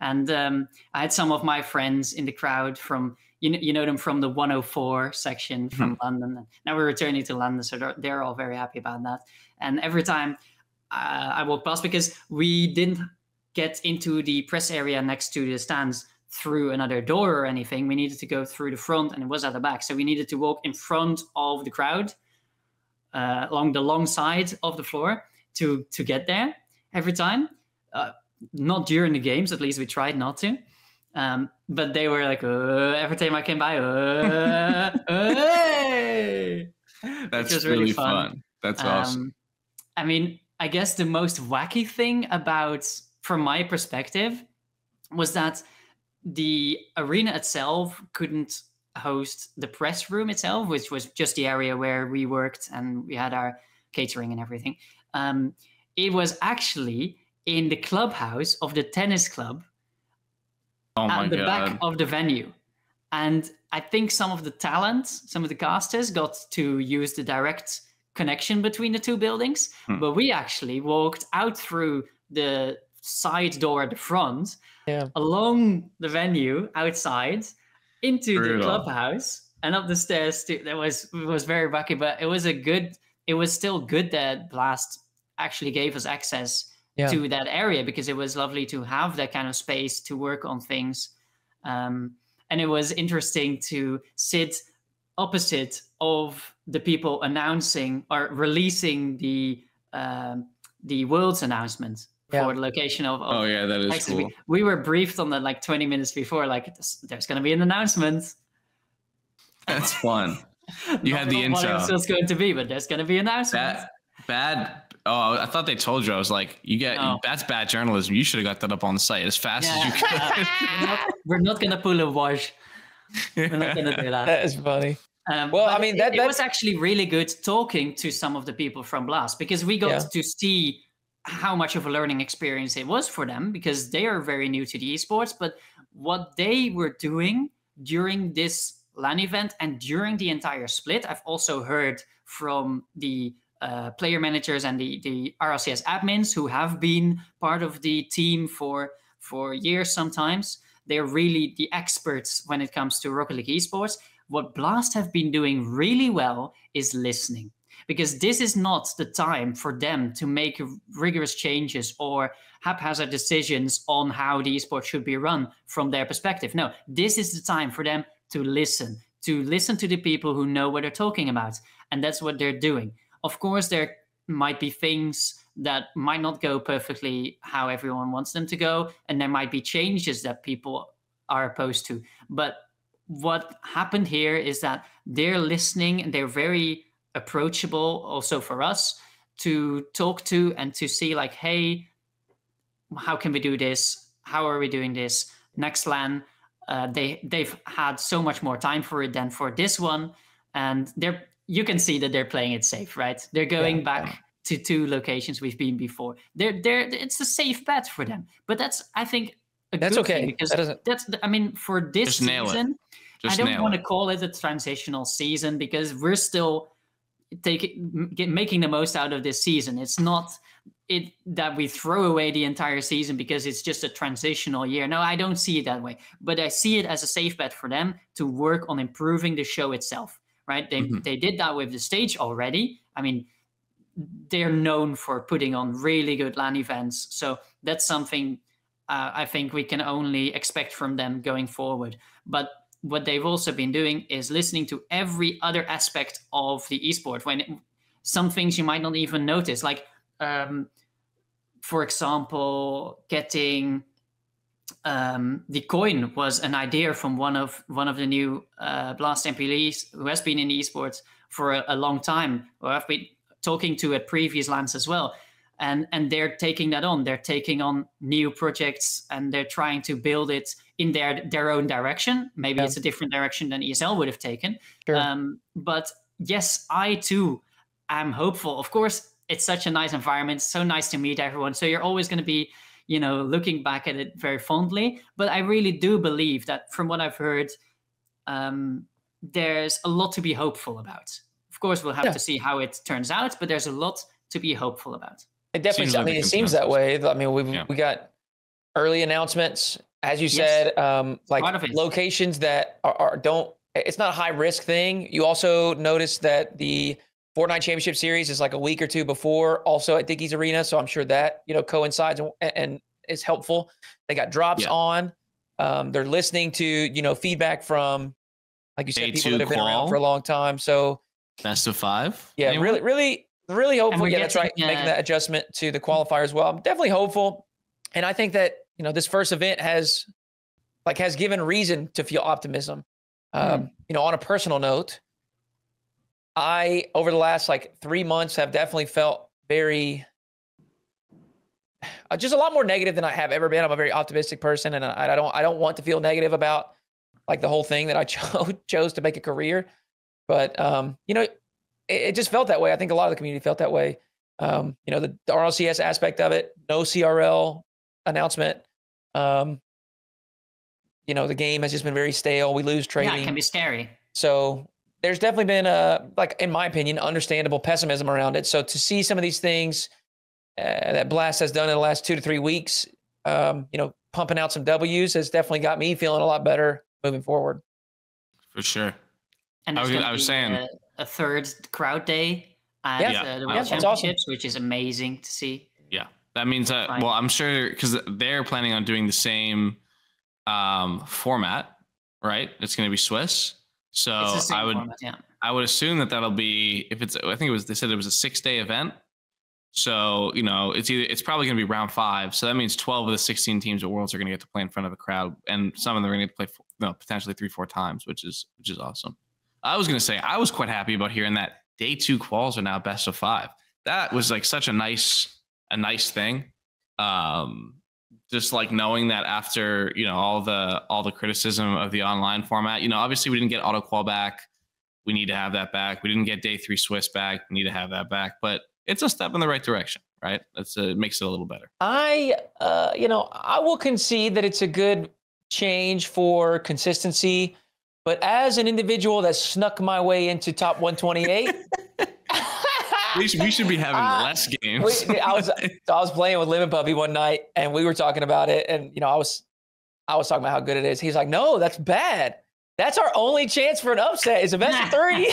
and um, I had some of my friends in the crowd from you know, you know them from the 104 section from Mm-hmm. London. Now we're returning to London, so they're, they're all very happy about that. And every time uh, I walk past, because we didn't get into the press area next to the stands through another door or anything. We needed to go through the front, and it was at the back. So we needed to walk in front of the crowd, uh, along the long side of the floor to to get there every time. Uh, not during the games, at least we tried not to. Um, but they were like, uh, every time I came by, uh, hey! That's really, really fun. fun. That's awesome. Um, I mean, I guess the most wacky thing about, from my perspective, was that the arena itself couldn't host the press room itself, which was just the area where we worked and we had our catering and everything. Um, it was actually in the clubhouse of the tennis club Oh at the god. back of the venue. And I think some of the talent, some of the casters got to use the direct connection between the two buildings. Hmm. But we actually walked out through the side door at the front, Yeah. along the venue outside, into the clubhouse and up the stairs. To, that was it was very wacky, but it was a good. It was still good that Blast actually gave us access Yeah. to that area because it was lovely to have that kind of space to work on things. Um, and it was interesting to sit opposite of the people announcing or releasing the um, the world's announcement Yeah. for the location of, of Oh yeah, that is Actually, cool. we, we were briefed on that like 20 minutes before, like there's, there's going to be an announcement. That's fun. You Not- had the not what intro. it's going to be, but there's going to be an announcement. Bad, bad. Oh, I thought they told you. I was like, you get No. that's bad journalism. You should have got that up on the site as fast as you Yeah. could. we're not, we're not going to pull a wash. We're not going to do that. That is funny. Um, Well, I mean, it, that- it that- was actually really good talking to some of the people from Blast because we got Yeah. to see how much of a learning experience it was for them because they are very new to the esports. But what they were doing during this LAN event and during the entire split, I've also heard from the uh, player managers and the the RLCS admins who have been part of the team for for years. Sometimes they're really the experts when it comes to Rocket League esports what Blast have been doing really well is listening. Because this is not the time for them to make rigorous changes or haphazard decisions on how the esports should be run from their perspective. No, this is the time for them to listen, to listen to the people who know what they're talking about. And that's what they're doing. Of course, there might be things that might not go perfectly how everyone wants them to go. And there might be changes that people are opposed to. But what happened here is that they're listening and they're very approachable also for us to talk to and to see like hey how can we do this how are we doing this next lan uh, they they've had so much more time for it than for this one and they're you can see that they're playing it safe right they're going Yeah, back to two locations we've been before they're they're it's a safe bet for them but that's i think a That's good thing okay. because That that's I mean for this Just nail it. season. Just I don't nail want to call it a transitional season because we're still taking making the most out of this season. It's not it that we throw away the entire season because it's just a transitional year. No, I don't see it that way. But I see it as a safe bet for them to work on improving the show itself. Right? They Mhm. they did that with the stage already. I mean, they're known for putting on really good LAN events. So that's something uh, I think we can only expect from them going forward. But what they've also been doing is listening to every other aspect of the esport. When it- some things you might not even notice, like um, for example, getting um, the coin was an idea from one of one of the new uh, Blast employees who has been in esports for a, a long time. Who I've been talking to at previous LANs as well, and and they're taking that on. They're taking on new projects and they're trying to build it in their their own direction. Maybe Yeah. it's a different direction than ESL would have taken. Sure. Um, but yes, I too am hopeful. Of course, it's such a nice environment, so nice to meet everyone. So you're always going to be, you know, looking back at it very fondly. But I really do believe that from what I've heard, um, there's a lot to be hopeful about. Of course, we'll have Yeah. to see how it turns out, but there's a lot to be hopeful about. It definitely. Seems I mean, the it seems that way. I mean, we Yeah. we got early announcements, as you Yes. said, um, like Part of it. locations that are, are don't. It's not a high risk thing. You also notice that the Fortnite Championship Series is like a week or two before, also at Dickies Arena. So I'm sure that you know coincides and, and is helpful. They got drops Yeah. on. Um, they're listening to you know feedback from, like you said, Day people that have been around for a long time. So Best of five. yeah, Anyone? really, really, really hopeful. Yeah, that's right. getting, Making that adjustment to the qualifier as well. I'm definitely hopeful, and I think that you know this first event has, like, has given reason to feel optimism. Um, You know, on a personal note, I over the last like three months have definitely felt very uh, just a lot more negative than I have ever been. I'm a very optimistic person, and I, I don't I don't want to feel negative about like the whole thing that I chose chose to make a career. But um, you know, it, it, just felt that way. I think a lot of the community felt that way. Um, you know, the, the RLCS aspect of it, no CRL announcement. Um, you know, the game has just been very stale. We lose trading. Yeah, it can be scary. So there's definitely been a, like, in my opinion, understandable pessimism around it. So to see some of these things uh, that Blast has done in the last two to three weeks, um, you know, pumping out some W's has definitely got me feeling a lot better moving forward. For sure. And I was, I was saying a, a, third crowd day at yeah. uh, the World yeah, Championships, awesome. which is amazing to see. Yeah, that means that. Well, I'm sure because they're planning on doing the same um, format, right? It's going to be Swiss. So I would, format, yeah. I would assume that that'll be if it's. I think it was. They said it was a six day event. So you know, it's either it's probably going to be round five. So that means twelve of the sixteen teams at Worlds are going to get to play in front of a crowd, and some of them are going to play, you know, potentially three, four times, which is which is awesome. I was going to say I was quite happy about hearing that day two quals are now best of five. That was like such a nice a nice thing. Um, just like knowing that after you know all the all the criticism of the online format, you know, obviously we didn't get auto qual back. We need to have that back. We didn't get day three Swiss back. We need to have that back. But it's a step in the right direction, right? That's a, it makes it a little better. I, uh, you know, I will concede that it's a good change for consistency. But as an individual that snuck my way into top 128, we, should, we should be having uh, less games. We, I was I was playing with Lemon Puppy one night, and we were talking about it, and you know, I was I was talking about how good it is. He's like, "No, that's bad. That's our only chance for an upset. Is a best of three.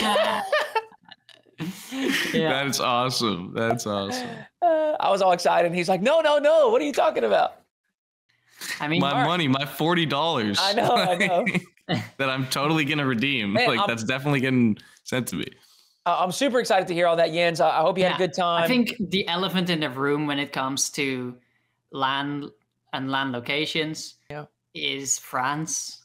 yeah. That's awesome. That's awesome. Uh, I was all excited, and he's like, "No, no, no. What are you talking about?" I mean, my Mark, money, my forty dollars. I know, I know. that I'm totally gonna redeem. Man, like I'm, that's definitely getting sent to me. I'm super excited to hear all that, Jens. I hope you yeah, had a good time. I think the elephant in the room when it comes to LAN and LAN locations yeah. is France.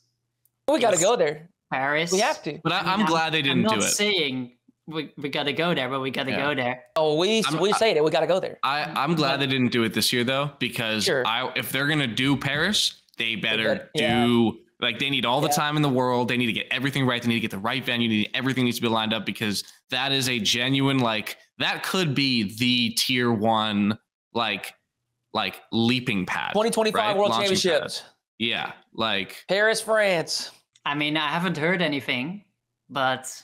We got to go there. Paris. We have to. But I, am glad they didn't I'm not do it. saying we, we got to go there, but we got to yeah. go there. Oh, we I'm, we say it. We got to go there. I I'm glad they didn't do it this year though, because sure. I if they're gonna do Paris, they better, they better yeah. do like they need all the yeah. time in the world. They need to get everything right. They need to get the right venue. Need, everything needs to be lined up because that is a genuine like that could be the tier one like like leaping pad. 2025 right? World Launching Championships. Pad. Yeah, like Paris, France. I mean, I haven't heard anything, but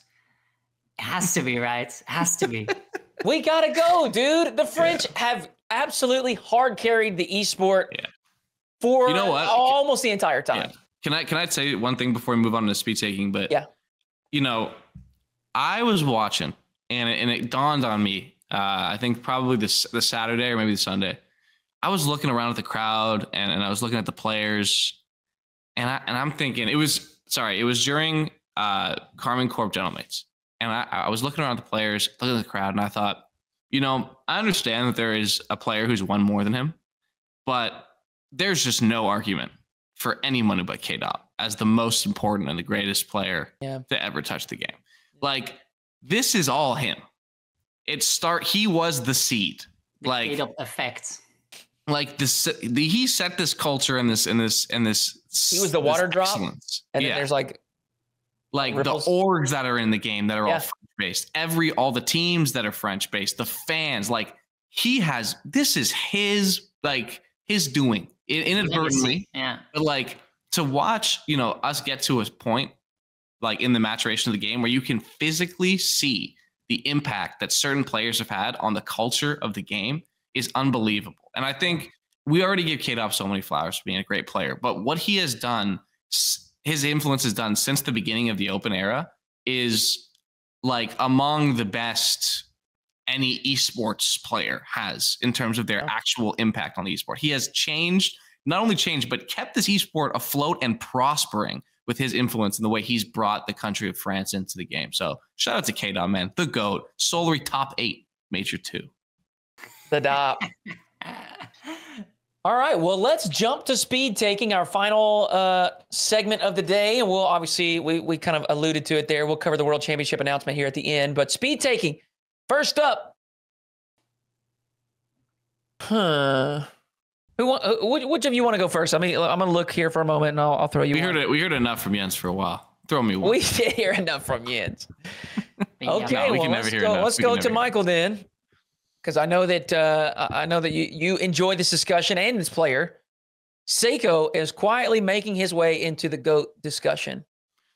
it has to be right. It has to be. we gotta go, dude. The French yeah. have absolutely hard carried the esport yeah. for you know what? almost the entire time. Yeah. Can I can I say one thing before we move on to speed taking? But yeah, you know, I was watching and it, and it dawned on me. Uh, I think probably this the Saturday or maybe the Sunday. I was looking around at the crowd and, and I was looking at the players, and I and I'm thinking it was sorry it was during uh, Karmine Corp Gentlemates, and I, I was looking around at the players, looking at the crowd, and I thought, you know, I understand that there is a player who's won more than him, but there's just no argument for anyone but Kaydop as the most important and the greatest player yeah. to ever touch the game. Like this is all him. It start he was the seed. The like effect. Like this the, he set this culture in this in this in this he was the water drop. excellence. And yeah. then there's like like ripples. the orgs that are in the game that are yeah. all French based. Every all the teams that are French based, the fans, like he has this is his like his doing inadvertently. Yeah. But like to watch, you know, us get to a point like in the maturation of the game where you can physically see the impact that certain players have had on the culture of the game is unbelievable. And I think we already give K so many flowers for being a great player, but what he has done, his influence has done since the beginning of the open era is like among the best any esports player has in terms of their actual impact on the esport. He has changed, not only changed, but kept this esport afloat and prospering with his influence and the way he's brought the country of France into the game. So shout out to Kaydop, man, the GOAT, Solary top eight, Major two. The dot. All right, well, let's jump to speed taking our final uh, segment of the day. And we'll obviously, we, we kind of alluded to it there. We'll cover the World Championship announcement here at the end. But speed taking, First up. Huh. Who want, uh, which, which of you want to go first? I mean, I'm gonna look here for a moment, and I'll, I'll throw you. We one. heard it. We heard enough from Jens for a while. Throw me one. We did hear enough from Jens. Okay, No, we well, can let's hear go. enough. Let's We go never to hear Michael then, because I know that uh, I I know that you you enjoy this discussion and this player. Seikoo is quietly making his way into the goat discussion.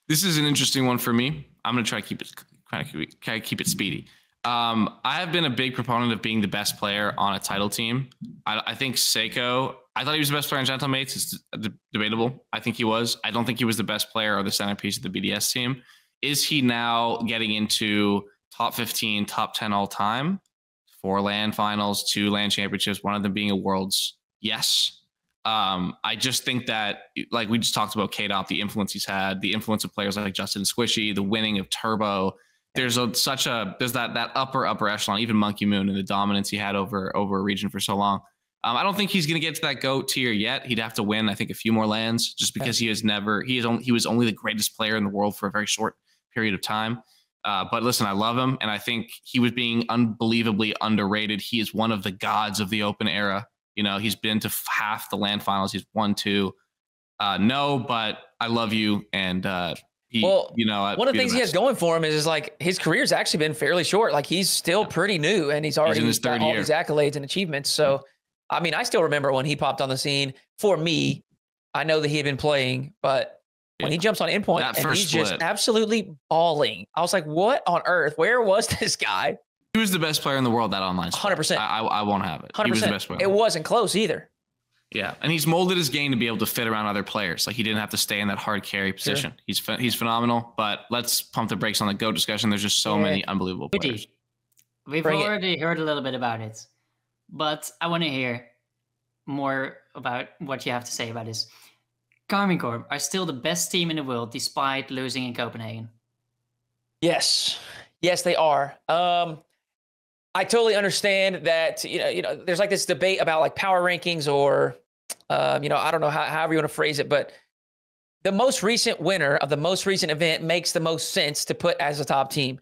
This is an interesting one for me. I'm gonna try to keep it kind of keep it, keep it speedy. Um, I have been a big proponent of being the best player on a title team. I, I think Seikoo. I thought he was the best player in Gentlemates. It's d- debatable. I think he was. I don't think he was the best player or the centerpiece of the BDS team. Is he now getting into top 15, top 10 all time? Four LAN finals, two LAN championships, one of them being a world's. Yes. Um, I just think that, like we just talked about Kaydop, the influence he's had, the influence of players like Justin Squishy, the winning of Turbo. There's a such a there's that that upper upper echelon, even M0nkey M00n and the dominance he had over over a region for so long. Um, I don't think he's going to get to that goat tier yet. He'd have to win, I think, a few more LANs just because he has never he is only he was only the greatest player in the world for a very short period of time. Uh, but listen, I love him, and I think he was being unbelievably underrated. He is one of the gods of the open era. You know, he's been to f- half the LAN finals. He's won two. Uh, no, but I love you, and uh, he, Well, you know, One of the things he has going. for him is, is like his career's actually been fairly short. Like he's still pretty new, and he's already his got third all year. these accolades and achievements. So, I mean, I still remember when he popped on the scene. For me, I know that he had been playing, but when he jumps on endpoint That and first he's just absolutely bawling, I was like, "What on earth? Where was this guy?" He was the best player in the world that online. 100%. I, I, I won't have it. He Hundred was the best percent. player. It wasn't close either. Yeah, and he's molded his game to be able to fit around other players. Like he didn't have to stay in that hard carry position. He's he's phenomenal. But let's pump the brakes on the go discussion. There's just so Yeah. many unbelievable players. We've Bring it. already heard a little bit about it, but I want to hear more about what you have to say about this. Karmine Corp are still the best team in the world despite losing in Copenhagen. Yes, yes, they are. Um, I totally understand that. You know, you know, there's like this debate about like power rankings or, um, you know, I don't know how, however you want to phrase it, but the most recent winner of the most recent event makes the most sense to put as a top team.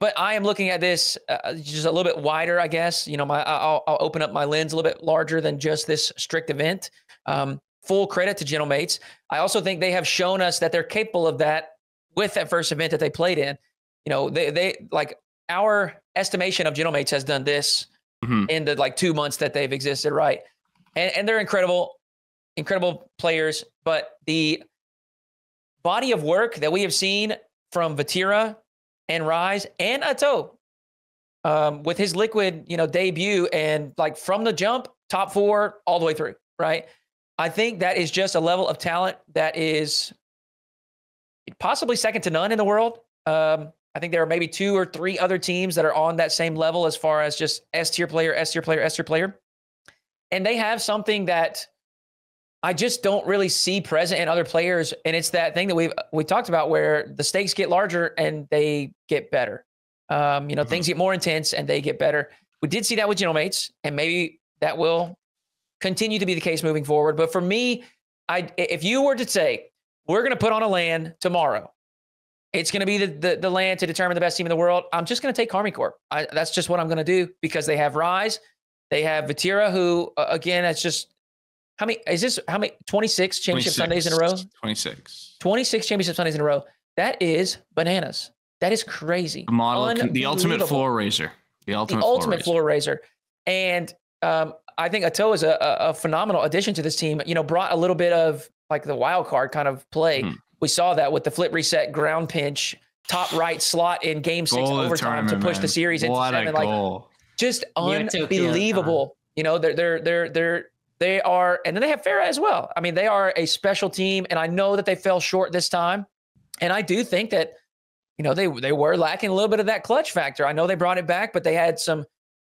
But I am looking at this uh, just a little bit wider, I guess. You know, my I'll, I'll open up my lens a little bit larger than just this strict event. Um, full credit to Gentlemates. I also think they have shown us that they're capable of that with that first event that they played in. You know, they they like our estimation of Gentlemates has done this Mhm. in the like two months that they've existed, right? And and they're incredible, incredible players. But the body of work that we have seen from Vatira and Rise and Atow um, with his liquid, you know, debut and like from the jump, top four all the way through, right? I think that is just a level of talent that is possibly second to none in the world. Um, I think there are maybe two or three other teams that are on that same level as far as just S tier player, S tier player, S tier player. And they have something that I just don't really see present in other players. And it's that thing that we've we talked about where the stakes get larger and they get better. Um, you know, Mhm. things get more intense and they get better. We did see that with Gentlemates, and maybe that will continue to be the case moving forward. But for me, I if you were to say we're going to put on a LAN tomorrow, it's going to be the, the the LAN to determine the best team in the world. I'm just going to take Karmine Corp. I, that's just what I'm going to do because they have Rise, they have Vatira, who uh, again, it's just how many is this? How many 26 championship Sundays in a row? 26. 26 championship Sundays in a row. That is bananas. That is crazy. The model, the ultimate floor raiser. The ultimate, the ultimate floor floor raiser. And um, I think Atow is a, a, phenomenal addition to this team. You know, brought a little bit of like the wild card kind of play. Mhm. We saw that with the flip reset, ground pinch, top right slot in game six Goal overtime to tournament, push the man. series into What a seven. Like goal. just Near Tokyo, unbelievable. You know, they're they're they're they're they are, and then they have Farah as well. I mean, they are a special team, and I know that they fell short this time, and I do think that you know they they were lacking a little bit of that clutch factor. I know they brought it back, but they had some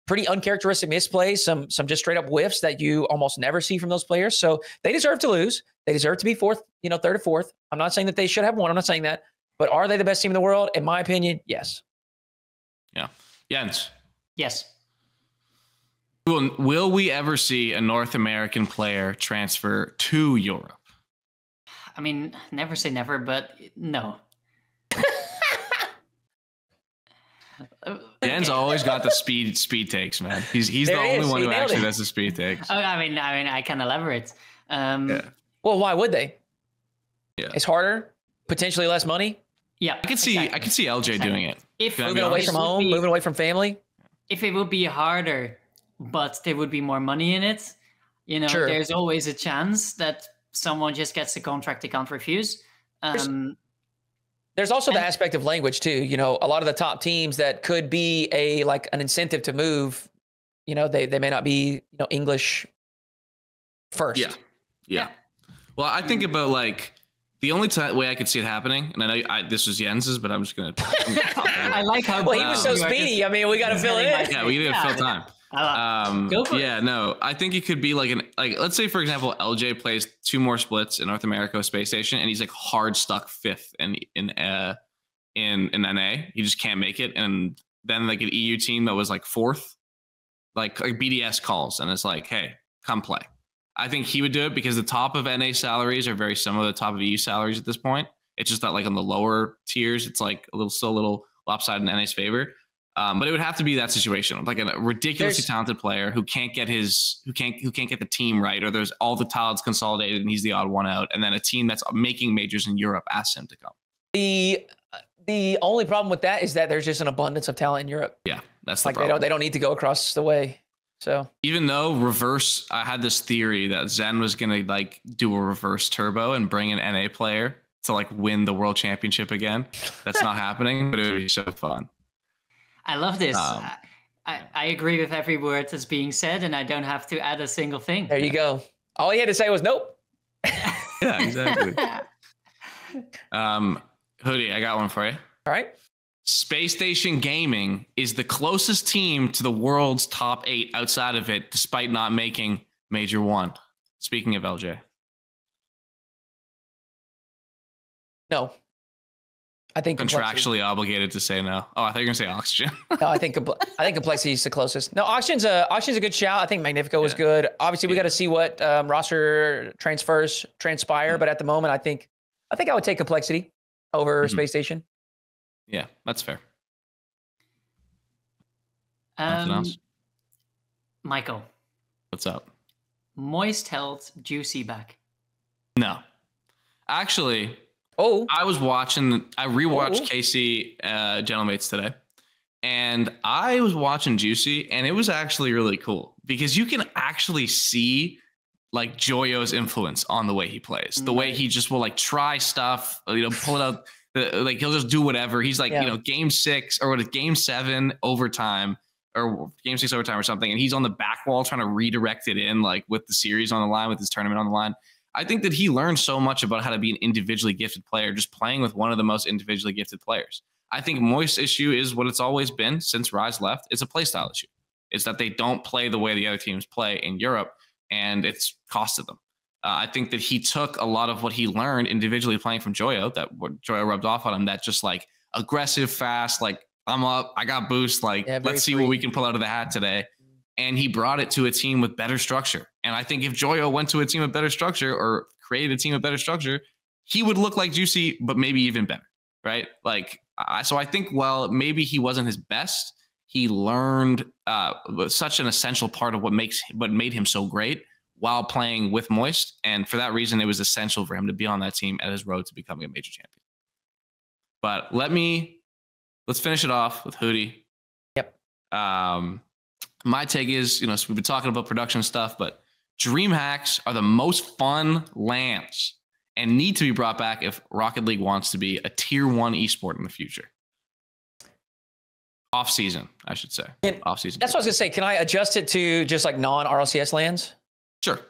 pretty uncharacteristic misplays, some some just straight up whiffs that you almost never see from those players. So they deserve to lose. They deserve to be fourth, you know, third or fourth. I'm not saying that they should have won. I'm not saying that, but are they the best team in the world? In my opinion, yes. Yeah. Jens, Yes. will, will we ever see a North American player transfer to Europe? I mean, never say never, but no. Dan's always got the speed speed takes, man. He's he's There the it only is. one He who actually it. does the speed takes. Oh, I mean, I mean, I can elaborate. Um, Yeah. Yeah. Well, why would they? Yeah. It's harder, potentially less money, Yeah. I could see I exactly. could see LJ Exactly. doing it. If Can I moving away from home, be- moving away from family. if it would be harder, but there would be more money in it, you know, Sure. there's always a chance that someone just gets a contract they can't refuse. There's- Um, There's also the aspect of language too. You know, a lot of the top teams that could be a like an incentive to move. You know, they they may not be you know English first. Yeah. Yeah. Well, I think about like the only ti way I could see it happening, and I know I, this was Jens's, but I'm just gonna. I like how. Well, he was so you are just- speedy. I mean, we got to fill it Yeah, in. yeah, we gotta fill time. Um, Go for it. yeah, no, I think it could be like an like let's say for example, LJ plays two more splits in North America with Space Station, and he's like hard stuck fifth in in uh in in NA. He just can't make it, and then like an EU team that was like fourth, like like BDS calls, and it's like, hey, come play. I think he would do it because the top of NA salaries are very similar to the top of EU salaries at this point. It's just that like on the lower tiers, it's like a little still a little lopsided in NA's favor. Um, but it would have to be that situation, like a ridiculously There's- talented player who can't get his who can't who can't get the team right, or there's all the talents consolidated and he's the odd one out, and then a team that's making majors in Europe asks him to come. The the only problem with that is that there's just an abundance of talent in Europe. Yeah, that's the Like they don't they don't need to go across the way. So Even though reverse, I had this theory that Zen was gonna like do a reverse turbo and bring an NA player to like win the world championship again. That's not happening, but it would be so fun. I love this. Um, I, I, I agree with every word that's being said, and I don't have to add a single thing. there you go. All he had to say was nope. Yeah, exactly. um, hoodie, I got one for you. All right. Space Station Gaming is the closest team to the world's top eight outside of it, despite not making Major One. Speaking of LJ, No. I think contractually obligated to say no. Oh, I thought you were gonna say Oxygen. No, I think I think complexity is the closest. No, oxygen's a Oxygen's a good shout. I think Magnifico was good. Obviously, we got to see what um, roster transfers transpire, but at the moment, I think I think I would take complexity over Mhm. Space Station. Yeah, that's fair. Nothing um, else? Michael, What's up? moist held juicy back. No, actually, Oh, I was watching. I rewatched Ooh. KC uh, Gentlemates today, and I was watching Juicy, and it was actually really cool because you can actually see like Joyo's influence on the way he plays, the way he just will like try stuff, you know, pull it out. The, like he'll just do whatever. He's like, Yeah. you know, game six or what? Game seven overtime or game six overtime or something, and he's on the back wall trying to redirect it in, like with the series on the line, with his tournament on the line. I think that he learned so much about how to be an individually gifted player just playing with one of the most individually gifted players. I think Moist's issue is what it's always been since Rise left. It's a playstyle issue. It's that they don't play the way the other teams play in Europe, and it's costed them. Uh, I think that he took a lot of what he learned individually playing from Joyo, that what Joyo rubbed off on him, that just like aggressive, fast, like I'm up, I got boost, like Yeah, let's see what we can pull out of the hat today. And he brought it to a team with better structure. And I think if Joyo went to a team with better structure or created a team with better structure, he would look like Juicy, but maybe even better, right? Like, I, so I think while maybe he wasn't his best, he learned uh, such an essential part of what makes what made him so great while playing with Moist, and for that reason, it was essential for him to be on that team at his road to becoming a major champion. But let me let's finish it off with Hoodie. Yep. Um, my take is, you know, so we've been talking about production stuff, but DreamHacks are the most fun LANs and need to be brought back if Rocket League wants to be a tier one esport in the future. Off season, I should say. And Off season. that's what I was gonna say. Can I adjust it to just like non RLCS LANs? Sure.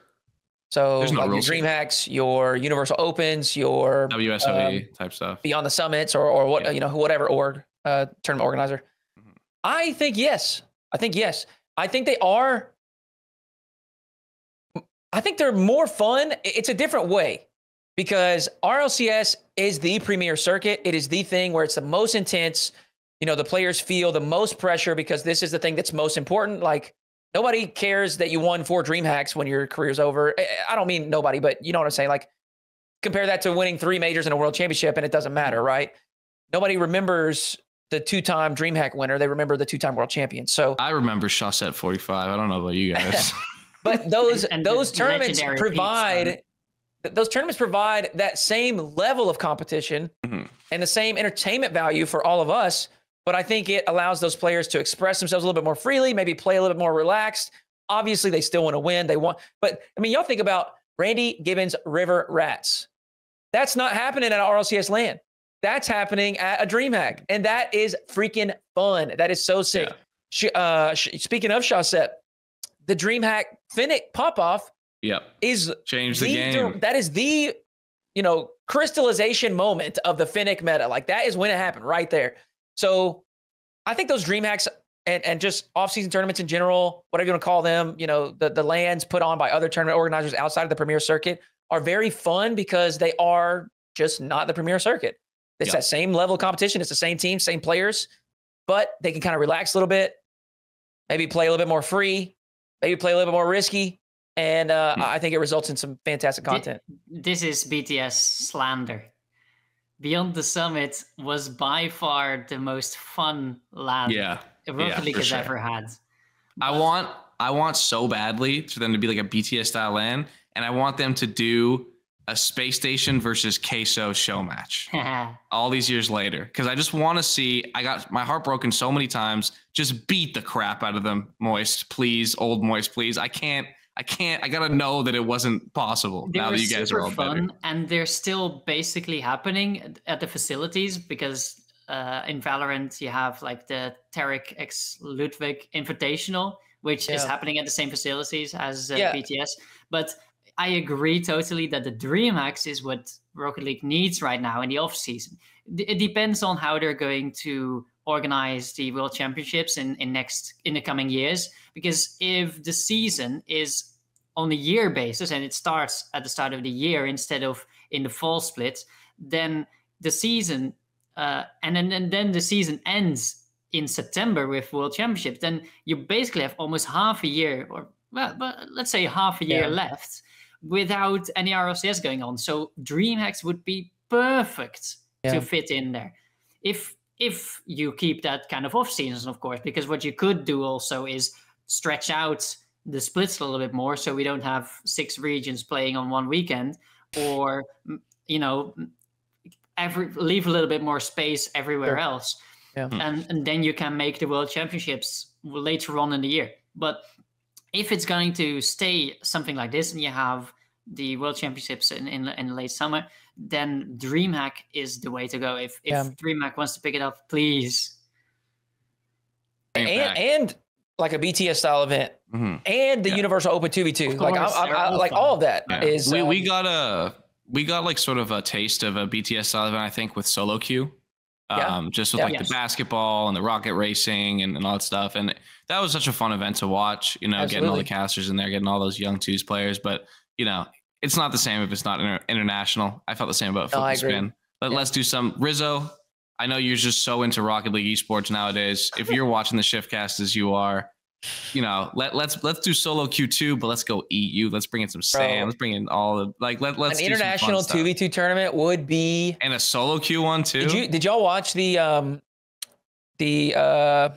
So There's no like your. DreamHacks, your Universal Opens, your WSOE E type stuff. Beyond the Summits, or or what Yeah. you know, whatever org uh, tournament organizer. Mhm. I think yes. I think yes. I think they are. I think they're more fun. It's a different way because RLCS is the premier circuit. It is the thing where it's the most intense. You know, the players feel the most pressure because this is the thing that's most important. Like nobody cares that you won four DreamHacks when your career's over. I- I don't mean nobody, but you know what I'm saying. Like compare that to winning three majors and a world championship, and it doesn't matter, right? Nobody remembers the two-time DreamHack winner. They remember the two-time world champion. So, I remember Shawset 45. I don't know about you guys. but those And the those tournaments provide Stone. those tournaments provide that same level of competition Mhm. and the same entertainment value for all of us. But I think it allows those players to express themselves a little bit more freely, maybe play a little bit more relaxed. Obviously, they still want to win. They want, but I mean, y'all think about Randy Gibbons River Rats. That's not happening at RLCS LAN. That's happening at a DreamHack, and that is freaking fun. That is so sick. Yeah. Uh, speaking of Shawset, the DreamHack Fennec pop off yep. is Change the the- game. that is the you know crystallization moment of the Fennec meta. Like that is when it happened right there. So I think those DreamHacks and, and just off-season tournaments in general, whatever you want to call them, you know, the, the LANs put on by other tournament organizers outside of the premier circuit are very fun because they are just not the premier circuit. It's Yeah. that same level of competition. It's the same team, same players, but they can kind of relax a little bit, maybe play a little bit more free, maybe play a little bit more risky. And uh, Hmm. I think it results in some fantastic content. This is BTS slander. Beyond the Summit was by far the most fun LAN Yeah. Rocket League has sure. ever had. I want I want so badly for them to be like a BTS style LAN, and I want them to do a space station versus queso show match all these years later because I just want to see. I got my heart broken so many times. Just beat the crap out of them, Moist, please, old Moist, please. I can't. I can't. I gotta know that it wasn't possible They now were that you guys super are all fun, better. and they're still basically happening at- at the facilities because uh, in Valorant you have like the Tarik X Ludwig Invitational, which is happening at the same facilities as uh, Yeah. BTS. But I agree totally that the DreamHacks is what Rocket League needs right now in the off season. D- It depends on how they're going to organize the World Championships in, in next in the coming years. Because if the season is on a year basis and it starts at the start of the year instead of in the fall split, then the season uh, and then and then the season ends in September with World Championships. Then you basically have almost half a year, or well, but let's say half a year Yeah. left without any RLCS going on. So DreamHacks would be perfect Yeah. to fit in there. If if you keep that kind of off season, of course, because what you could do also is stretch out the splits a little bit more, so we don't have six regions playing on one weekend, or you know, every leave a little bit more space everywhere Sure. else, Yeah. Hmm. and and then you can make the World Championships later on in the year. But if it's going to stay something like this, and you have the World Championships in in, in late summer, then DreamHack is the way to go. If if Yeah. DreamHack wants to pick it up, please. And and like a BTS style event Mhm. and the Yeah. Universal Open 2v2. Like I, I, I, all like all of that Yeah. is we, we um, got a we got like sort of a taste of a BTS style event, I think, with solo queue. Yeah. Um, just with Yeah. like Yes. the basketball and the rocket racing and, and all that stuff. And that was such a fun event to watch, you know, getting all the casters in there, getting all those young twos players. But, you know, it's not the same if it's not inter- international. I felt the same about No, I football agree. spin. Let, Yeah. Let's do some Rizzo. I know you're just so into Rocket League esports nowadays. If you're watching the Shiftcast as you are, you know, let let's let's do solo Q two, but let's go eat you. Let's bring in some. Sam. Let's bring in all the like. Let let's an international 2v2 tournament would be and a solo Q one too. Did you did y'all watch the um the uh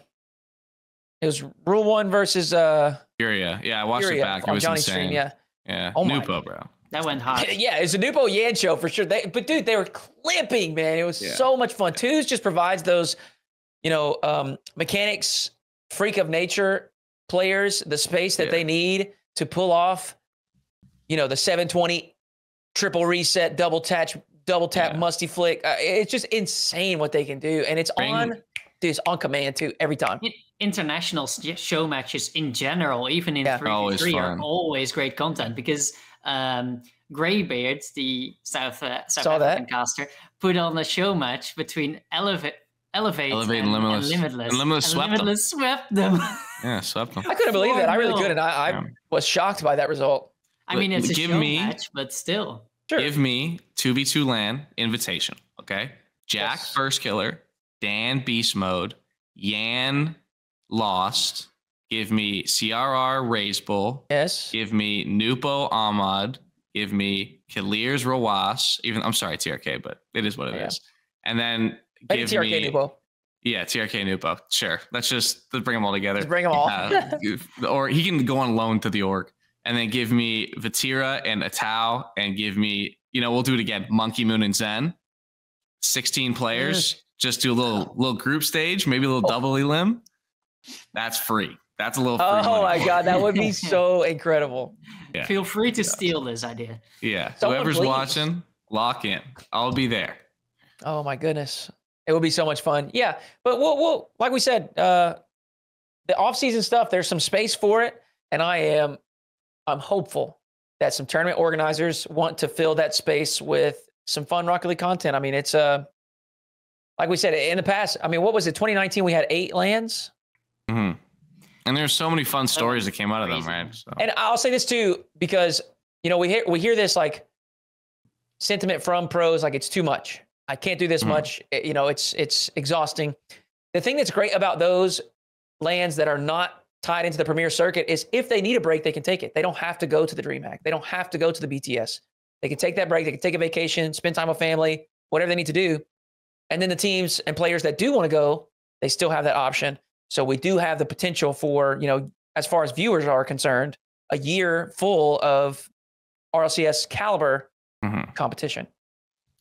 it was rule 1 versus uh Furia. Yeah, I watched Furia it back. It was Johnny's insane. stream, yeah. Yeah. Oh my- nwpo, bro. That went hard. Yeah, it's a nwpo Yan show for sure. They, but dude, they were clipping, man. It was Yeah. so much fun. Twos just provides those, you know, um, mechanics, freak of nature players the space that Yeah. they need to pull off, you know, the 720 triple reset, double tap, double tap, Yeah. musty flick. Uh, it's just insane what they can do, and it's Bring- on, dude, it's on command too every time. I- International show matches in general, even in Yeah. 3v3, are always great content because um, Greybeard, the South, uh, South Saw that. African caster, put on a show match between Elevate, Elevate, Elevate and, and and Limitless. Limitless. And Limitless swept them. Limitless swept them. Yeah, swept them. I couldn't believe that. I really couldn't. I, I Yeah. was shocked by that result. I mean, it's a Give show me- match, but still. Sure. Give me 2v2 LAN invitation. Okay. Jack Yes. first killer, Dan beast mode, Yan lost. Give me CRR Raise Bull. Yes. Give me nwpo Ahmad. Give me Kalir's Rawas. Even I'm sorry, TRK, but it is what it is. Yeah. And then Maybe give TRK me nwpo. Yeah, TRK nwpo. Sure. Let's just let's bring them all together. Bring them all. Uh, or he can go on loan to the org and then give me Vatira and Atow and give me, you know, we'll do it again. M0nkey M00n and Zen. 16 players. Just do a little little group stage, maybe a little Oh. double elim. That's free. That's a little free. Oh money. my god, that would be so incredible. Yeah. Feel free to steal this idea. Yeah. Someone Whoever's please. watching, lock in. I'll be there. Oh my goodness. It would be so much fun. Yeah. But we'll, we'll like we said, uh the off-season stuff, there's some space for it. And I am I'm hopeful that some tournament organizers want to fill that space with some fun Rocket League content. I mean, it's uh like we said in the past, I mean, what was it? 2019, we had eight LANs. Hmm And there's so many fun stories that came out of them, right? So, And I'll say this too, because you know we hear we hear this like sentiment from pros, like it's too much. I can't do this Mhm. much. It- you know, it's it's exhausting. The thing that's great about those LANs that are not tied into the premier circuit is if they need a break, they can take it. They don't have to go to the DreamHack. They don't have to go to the BTS. They can take that break. They can take a vacation, spend time with family, whatever they need to do. And then the teams and players that do want to go, they still have that option. So we do have the potential for, you know, as far as viewers are concerned, a year full of RLCS caliber Mhm. competition.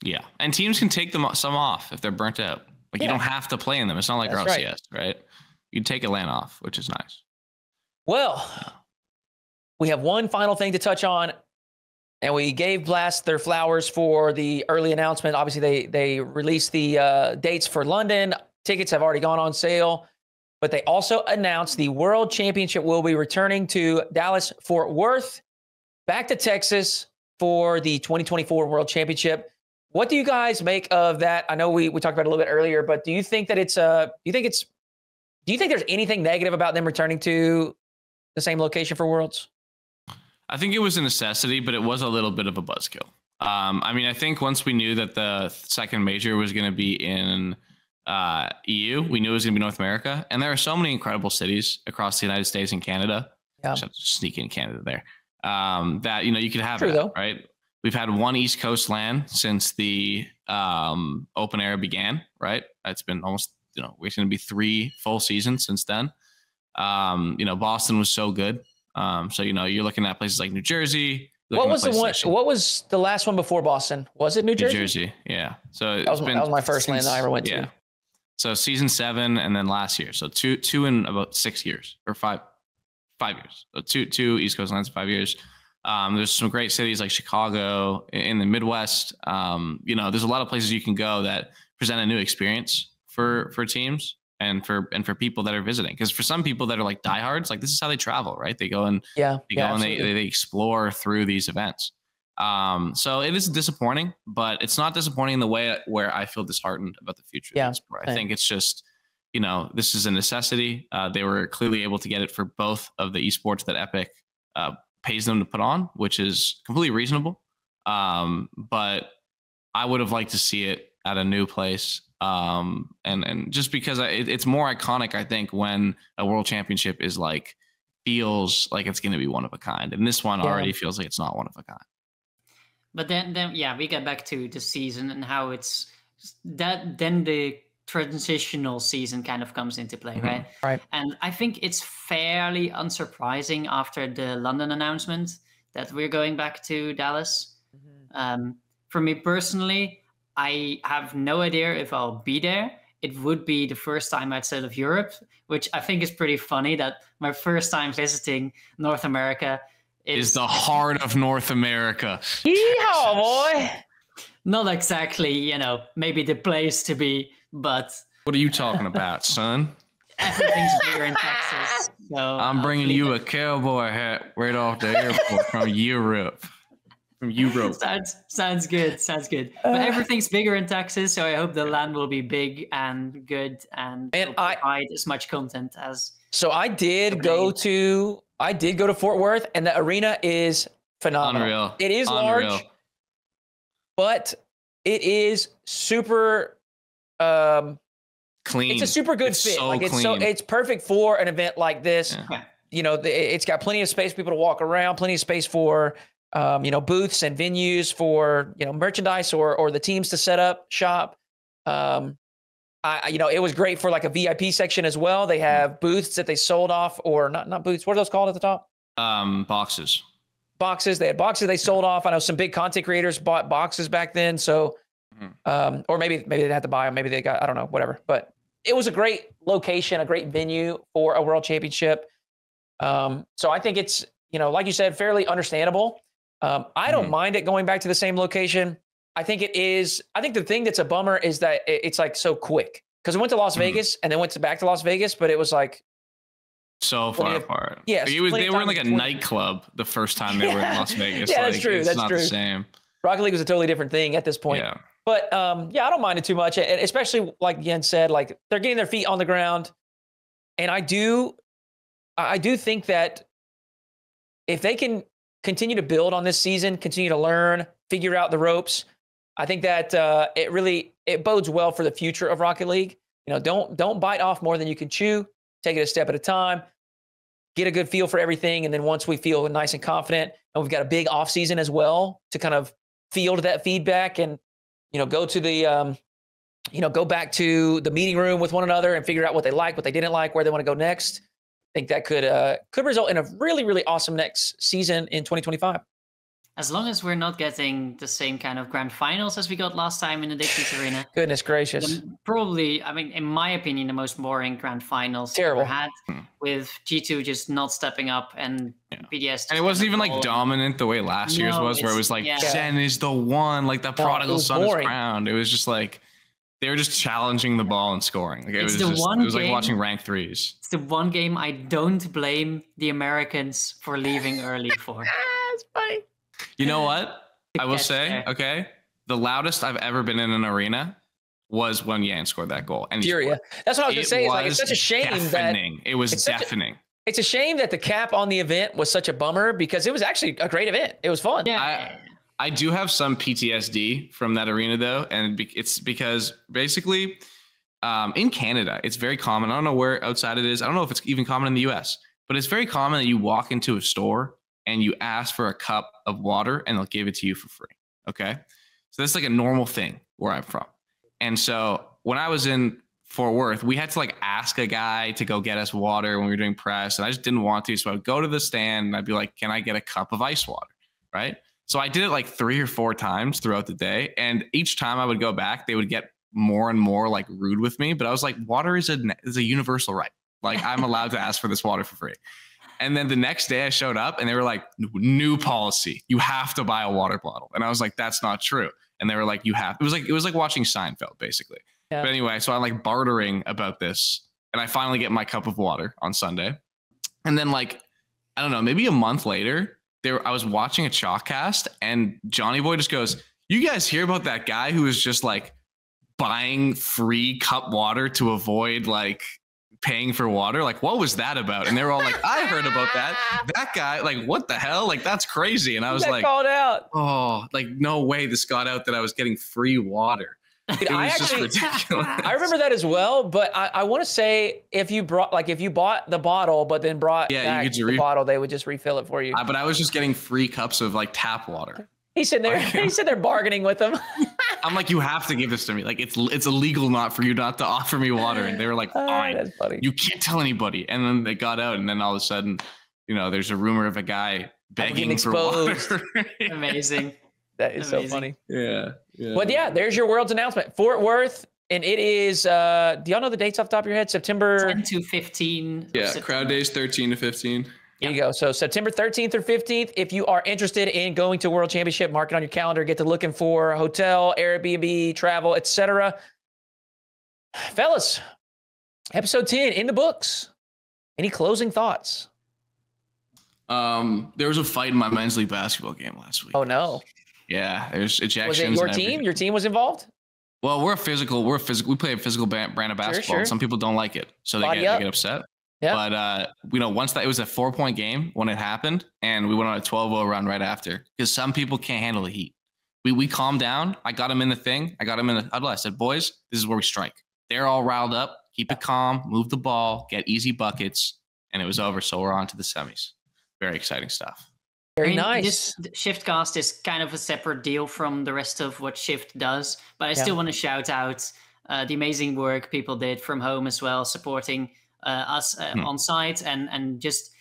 Yeah, and teams can take them some off if they're burnt out. Like you don't have to play in them. It's not like That's. RLCS, right? You take a LAN off, which is nice. Well, we have one final thing to touch on, and we gave Blast their flowers for the early announcement. Obviously, they they released the uh, dates for London. Tickets have already gone on sale, but they also announced the World Championship will be returning to Dallas Fort Worth, back to Texas for the 2024 World Championship. What do you guys make of that? I know we we talked about it a little bit earlier, but do you think that it's uh do you think it's do you think there's anything negative about them returning to the same location for Worlds? I think it was a necessity, but it was a little bit of a buzzkill. Um, I mean, I think once we knew that the second major was going to be in uh, EU, we knew it was going to be North America, and there are so many incredible cities across the United States and Canada. Yeah. Sneak in Canada there. Um, that you know you could have True, it, though. right? We've had one East Coast LAN since the um, open era began, right? It's been almost you know it's going to be three full seasons since then. Um, you know, Boston was so good. Um, so you know, you're looking at places like New Jersey. What was the one? like What was the last one before Boston? Was it New Jersey? New Jersey? Yeah. So That was, my, that was my first LAN that I ever went to. So season seven, and then last year. So two, two in about six years or five, five years. So two, two East Coast LANs, in five years. Um, there's some great cities like Chicago in- the Midwest. Um, you know, there's a lot of places you can go that present a new experience for for teams and for and for people that are visiting. Because for some people that are like diehards, like this is how they travel, right? They go and Yeah, they yeah, go and they they explore through these events. Um, so it is disappointing, but it's not disappointing in the way where I feel disheartened about the future Yeah, of the sport. I same. think it's just, you know, this is a necessity. Uh, they were clearly able to get it for both of the esports that Epic uh, pays them to put on, which is completely reasonable. Um, but I would have liked to see it at a new place. Um, and and just because I, it, it's more iconic, I think, when a world championship is like feels like it's going to be one of a kind, and this one Yeah. already feels like it's not one of a kind. But then, then yeah, we get back to the season and how it's that. Then the transitional season kind of comes into play, Mhm. right? Right. And I think it's fairly unsurprising after the London announcement that we're going back to Dallas. Um, for me personally, I have no idea if I'll be there. It would be the first time outside of Europe, which I think is pretty funny. That my first time visiting North America Is the heart of North America. Yeehaw, boy! not exactly, you know, maybe the place to be, but What are you talking about, son? everything's bigger in Texas. So I'm bringing you it. a cowboy hat right off the airport from Europe. From Europe. Sounds sounds good. Sounds good. But Uh. everything's bigger in Texas, so I hope the LAN will be big and good and And will I- provide as much content as. So I did go to I did go to Fort Worth, and the arena is phenomenal. Unreal. It is Unreal. large, but it is super. Um, Clean. it's a super good It's fit. so like it's so it's perfect for an event like this. Yeah. Yeah. You know, the, it's got plenty of space for people to walk around, plenty of space for um, you know booths and venues for you know merchandise or or the teams to set up shop. Um, I, you know, it was great for like a VIP section as well. They have booths that they sold off, or not not booths. What are those called at the top? Um, boxes. Boxes. They had boxes they sold off. I know some big content creators bought boxes back then. So, Mhm. um, or maybe maybe they didn't have to buy them. Maybe they got I don't know, whatever. But it was a great location, a great venue for a world championship. Um, so I think it's you know, like you said, fairly understandable. Um, I don't Mhm. mind it going back to the same location. I think it is. I think the thing that's a bummer is that it's like so quick because we went to Las Mhm. Vegas and then went to back to Las Vegas, but it was like So far of- apart. yes, it was. They were in like a between. nightclub the first time they were in Las Vegas. Yeah, that's true, It's that's not true. the same. Rocket League was a totally different thing at this point. Yeah. But um, yeah, I don't mind it too much, and especially like Yen said, like they're getting their feet on the ground, and I do, I do think that if they can continue to build on this season, continue to learn, figure out the ropes, I think that uh, it really it bodes well for the future of Rocket League. You know, don't don't bite off more than you can chew. Take it a step at a time. Get a good feel for everything, and then once we feel nice and confident, and we've got a big off season as well to kind of field that feedback and you know go to the um, you know go back to the meeting room with one another and figure out what they like, what they didn't like, where they want to go next. I think that could uh, could result in a really really awesome next season in 2025. As long as we're not getting the same kind of grand finals as we got last time in the Dickies Arena. Goodness gracious. Probably, I mean, in my opinion, the most boring grand finals Terrible. ever had, Hmm. with G2 just not stepping up and Yeah. BDS. And it wasn't even like dominant the way last year's was, where it was like yeah. Zen is the one, like the prodigal was son is boring. crowned. It was just like they were just challenging the ball and scoring. Like it It's was the just one it was like game- watching rank threes. It's the one game I don't blame the Americans for leaving early for. That's funny. You know what? I will say, there. okay, the loudest I've ever been in an arena was when Yan scored that goal. And Furia. That's what I was It gonna say. It's like it's was such a shame that it was it's such a- deafening. it's a shame that the cap on the event was such a bummer because it was actually a great event. It was fun. Yeah. I do have some PTSD from that arena though, and it's because basically um, in Canada, it's very common. I don't know where outside it is. I don't know if it's even common in the US, but it's very common that you walk into a store and you ask for a cup of water and they'll give it to you for free. Okay. So that's like a normal thing where I'm from. And so when I was in Fort Worth, we had to like ask a guy to go get us water when we were doing press. And I just didn't want to. So I would go to the stand and I'd be like, can I get a cup of ice water? Right. So I did it like three or four times throughout the day. And each time I would go back, they would get more and more like rude with me. But I was like, water is a is a universal right. Like I'm allowed to ask for this water for free. And then the next day I showed up and they were like, new policy. You have to buy a water bottle. And I was like, that's not true. And they were like, you have. It was like it was like watching Seinfeld, basically. Yeah. But anyway, so I'm like bartering about this. And I finally get my cup of water on Sunday. And then like, I don't know, maybe a month later, there I was watching a chalkcast and Johnnyboi just goes, You guys hear about that guy who was just like buying free cup water to avoid like paying for water? Like, what was that about? And they were all like, I heard about that. That guy, like, what the hell? Like, that's crazy. And I was Got like, called out. Oh, like no way this got out that I was getting free water. Dude, It I was just actually ridiculous. I remember that as well, but I, I want to say if you brought like if you bought the bottle but then brought Yeah, you could the re- bottle, they would just refill it for you. Uh, but I was just getting free cups of like tap water. He's sitting there, he's sitting there bargaining with them. I'm like, you have to give this to me. Like it's it's illegal not for you not to offer me water. And they were like, Ah, fine. that's funny. You can't tell anybody. And then they got out, and then all of a sudden, you know, there's a rumor of a guy begging for water. Amazing. that is so funny. yeah, yeah. But yeah, there's your world's announcement. Fort Worth, and it is uh do y'all know the dates off the top of your head? September 10 to 15. yeah. September. Crowd days 13 to 15. There you go. So September 13th or 15th, if you are interested in going to World Championship, mark it on your calendar, get to looking for hotel, Airbnb, travel, etc. Fellas, episode 10 in the books. Any closing thoughts? Um, there was a fight in my men's league basketball game last week. Oh no. Yeah, there's ejections. Was it your team? everything. Your team was involved? Well, we're a physical. We're a physical. We play a physical brand, brand of basketball. sure. Some people don't like it, so they get they get upset. Yeah. But uh, you know, once that it was a four point game when it happened, and we went on a 12-0 run right after because some people can't handle the heat. We we calmed down. I got him in the thing. I got him in the huddle. I said, boys, this is where we strike. They're all riled up. Keep it calm. Move the ball. Get easy buckets. And it was over. So we're on to the semis. Very exciting stuff. Very I mean, nice. This Shiftcast is kind of a separate deal from the rest of what Shift does, but I still want to shout out uh, the amazing work people did from home as well, supporting us uh, hmm. on site, and and just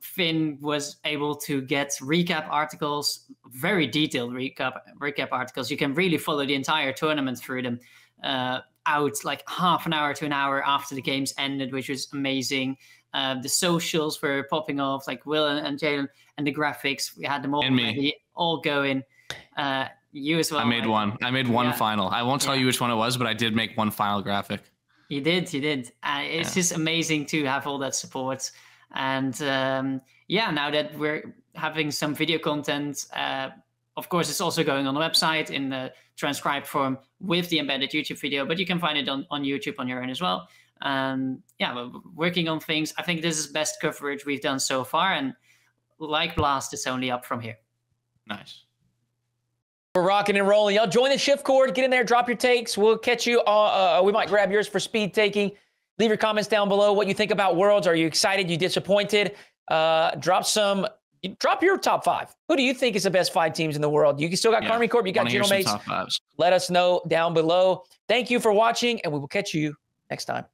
Finn was able to get recap articles, very detailed recap recap articles. You can really follow the entire tournament through them. Uh, out like half an hour to an hour after the games ended, which was amazing. Uh, the socials were popping off, like Will and, and Jalen, and the graphics. We had them all ready, all going. Uh, you as well. I made right? one. I made one yeah. final. I won't tell yeah. you which one it was, but I did make one final graphic. You did. You did. Uh, it's yeah. just amazing to have all that support. And um, yeah, now that we're having some video content, uh, of course, it's also going on the website in the transcribed form with the embedded YouTube video, but you can find it on, on YouTube on your own as well. And yeah, we're working on things. I think this is best coverage we've done so far. And like Blast, it's only up from here. Nice. We're rocking and rolling. Y'all join the shift cord. Get in there. Drop your takes. We'll catch you. Uh, uh, we might grab yours for speed taking. Leave your comments down below. What you think about Worlds? Are you excited? You disappointed? Uh, drop some. Drop your top five. Who do you think is the best five teams in the world? You still got yeah, Karmine Corp. You got Gentlemates. Let us know down below. Thank you for watching, and we will catch you next time.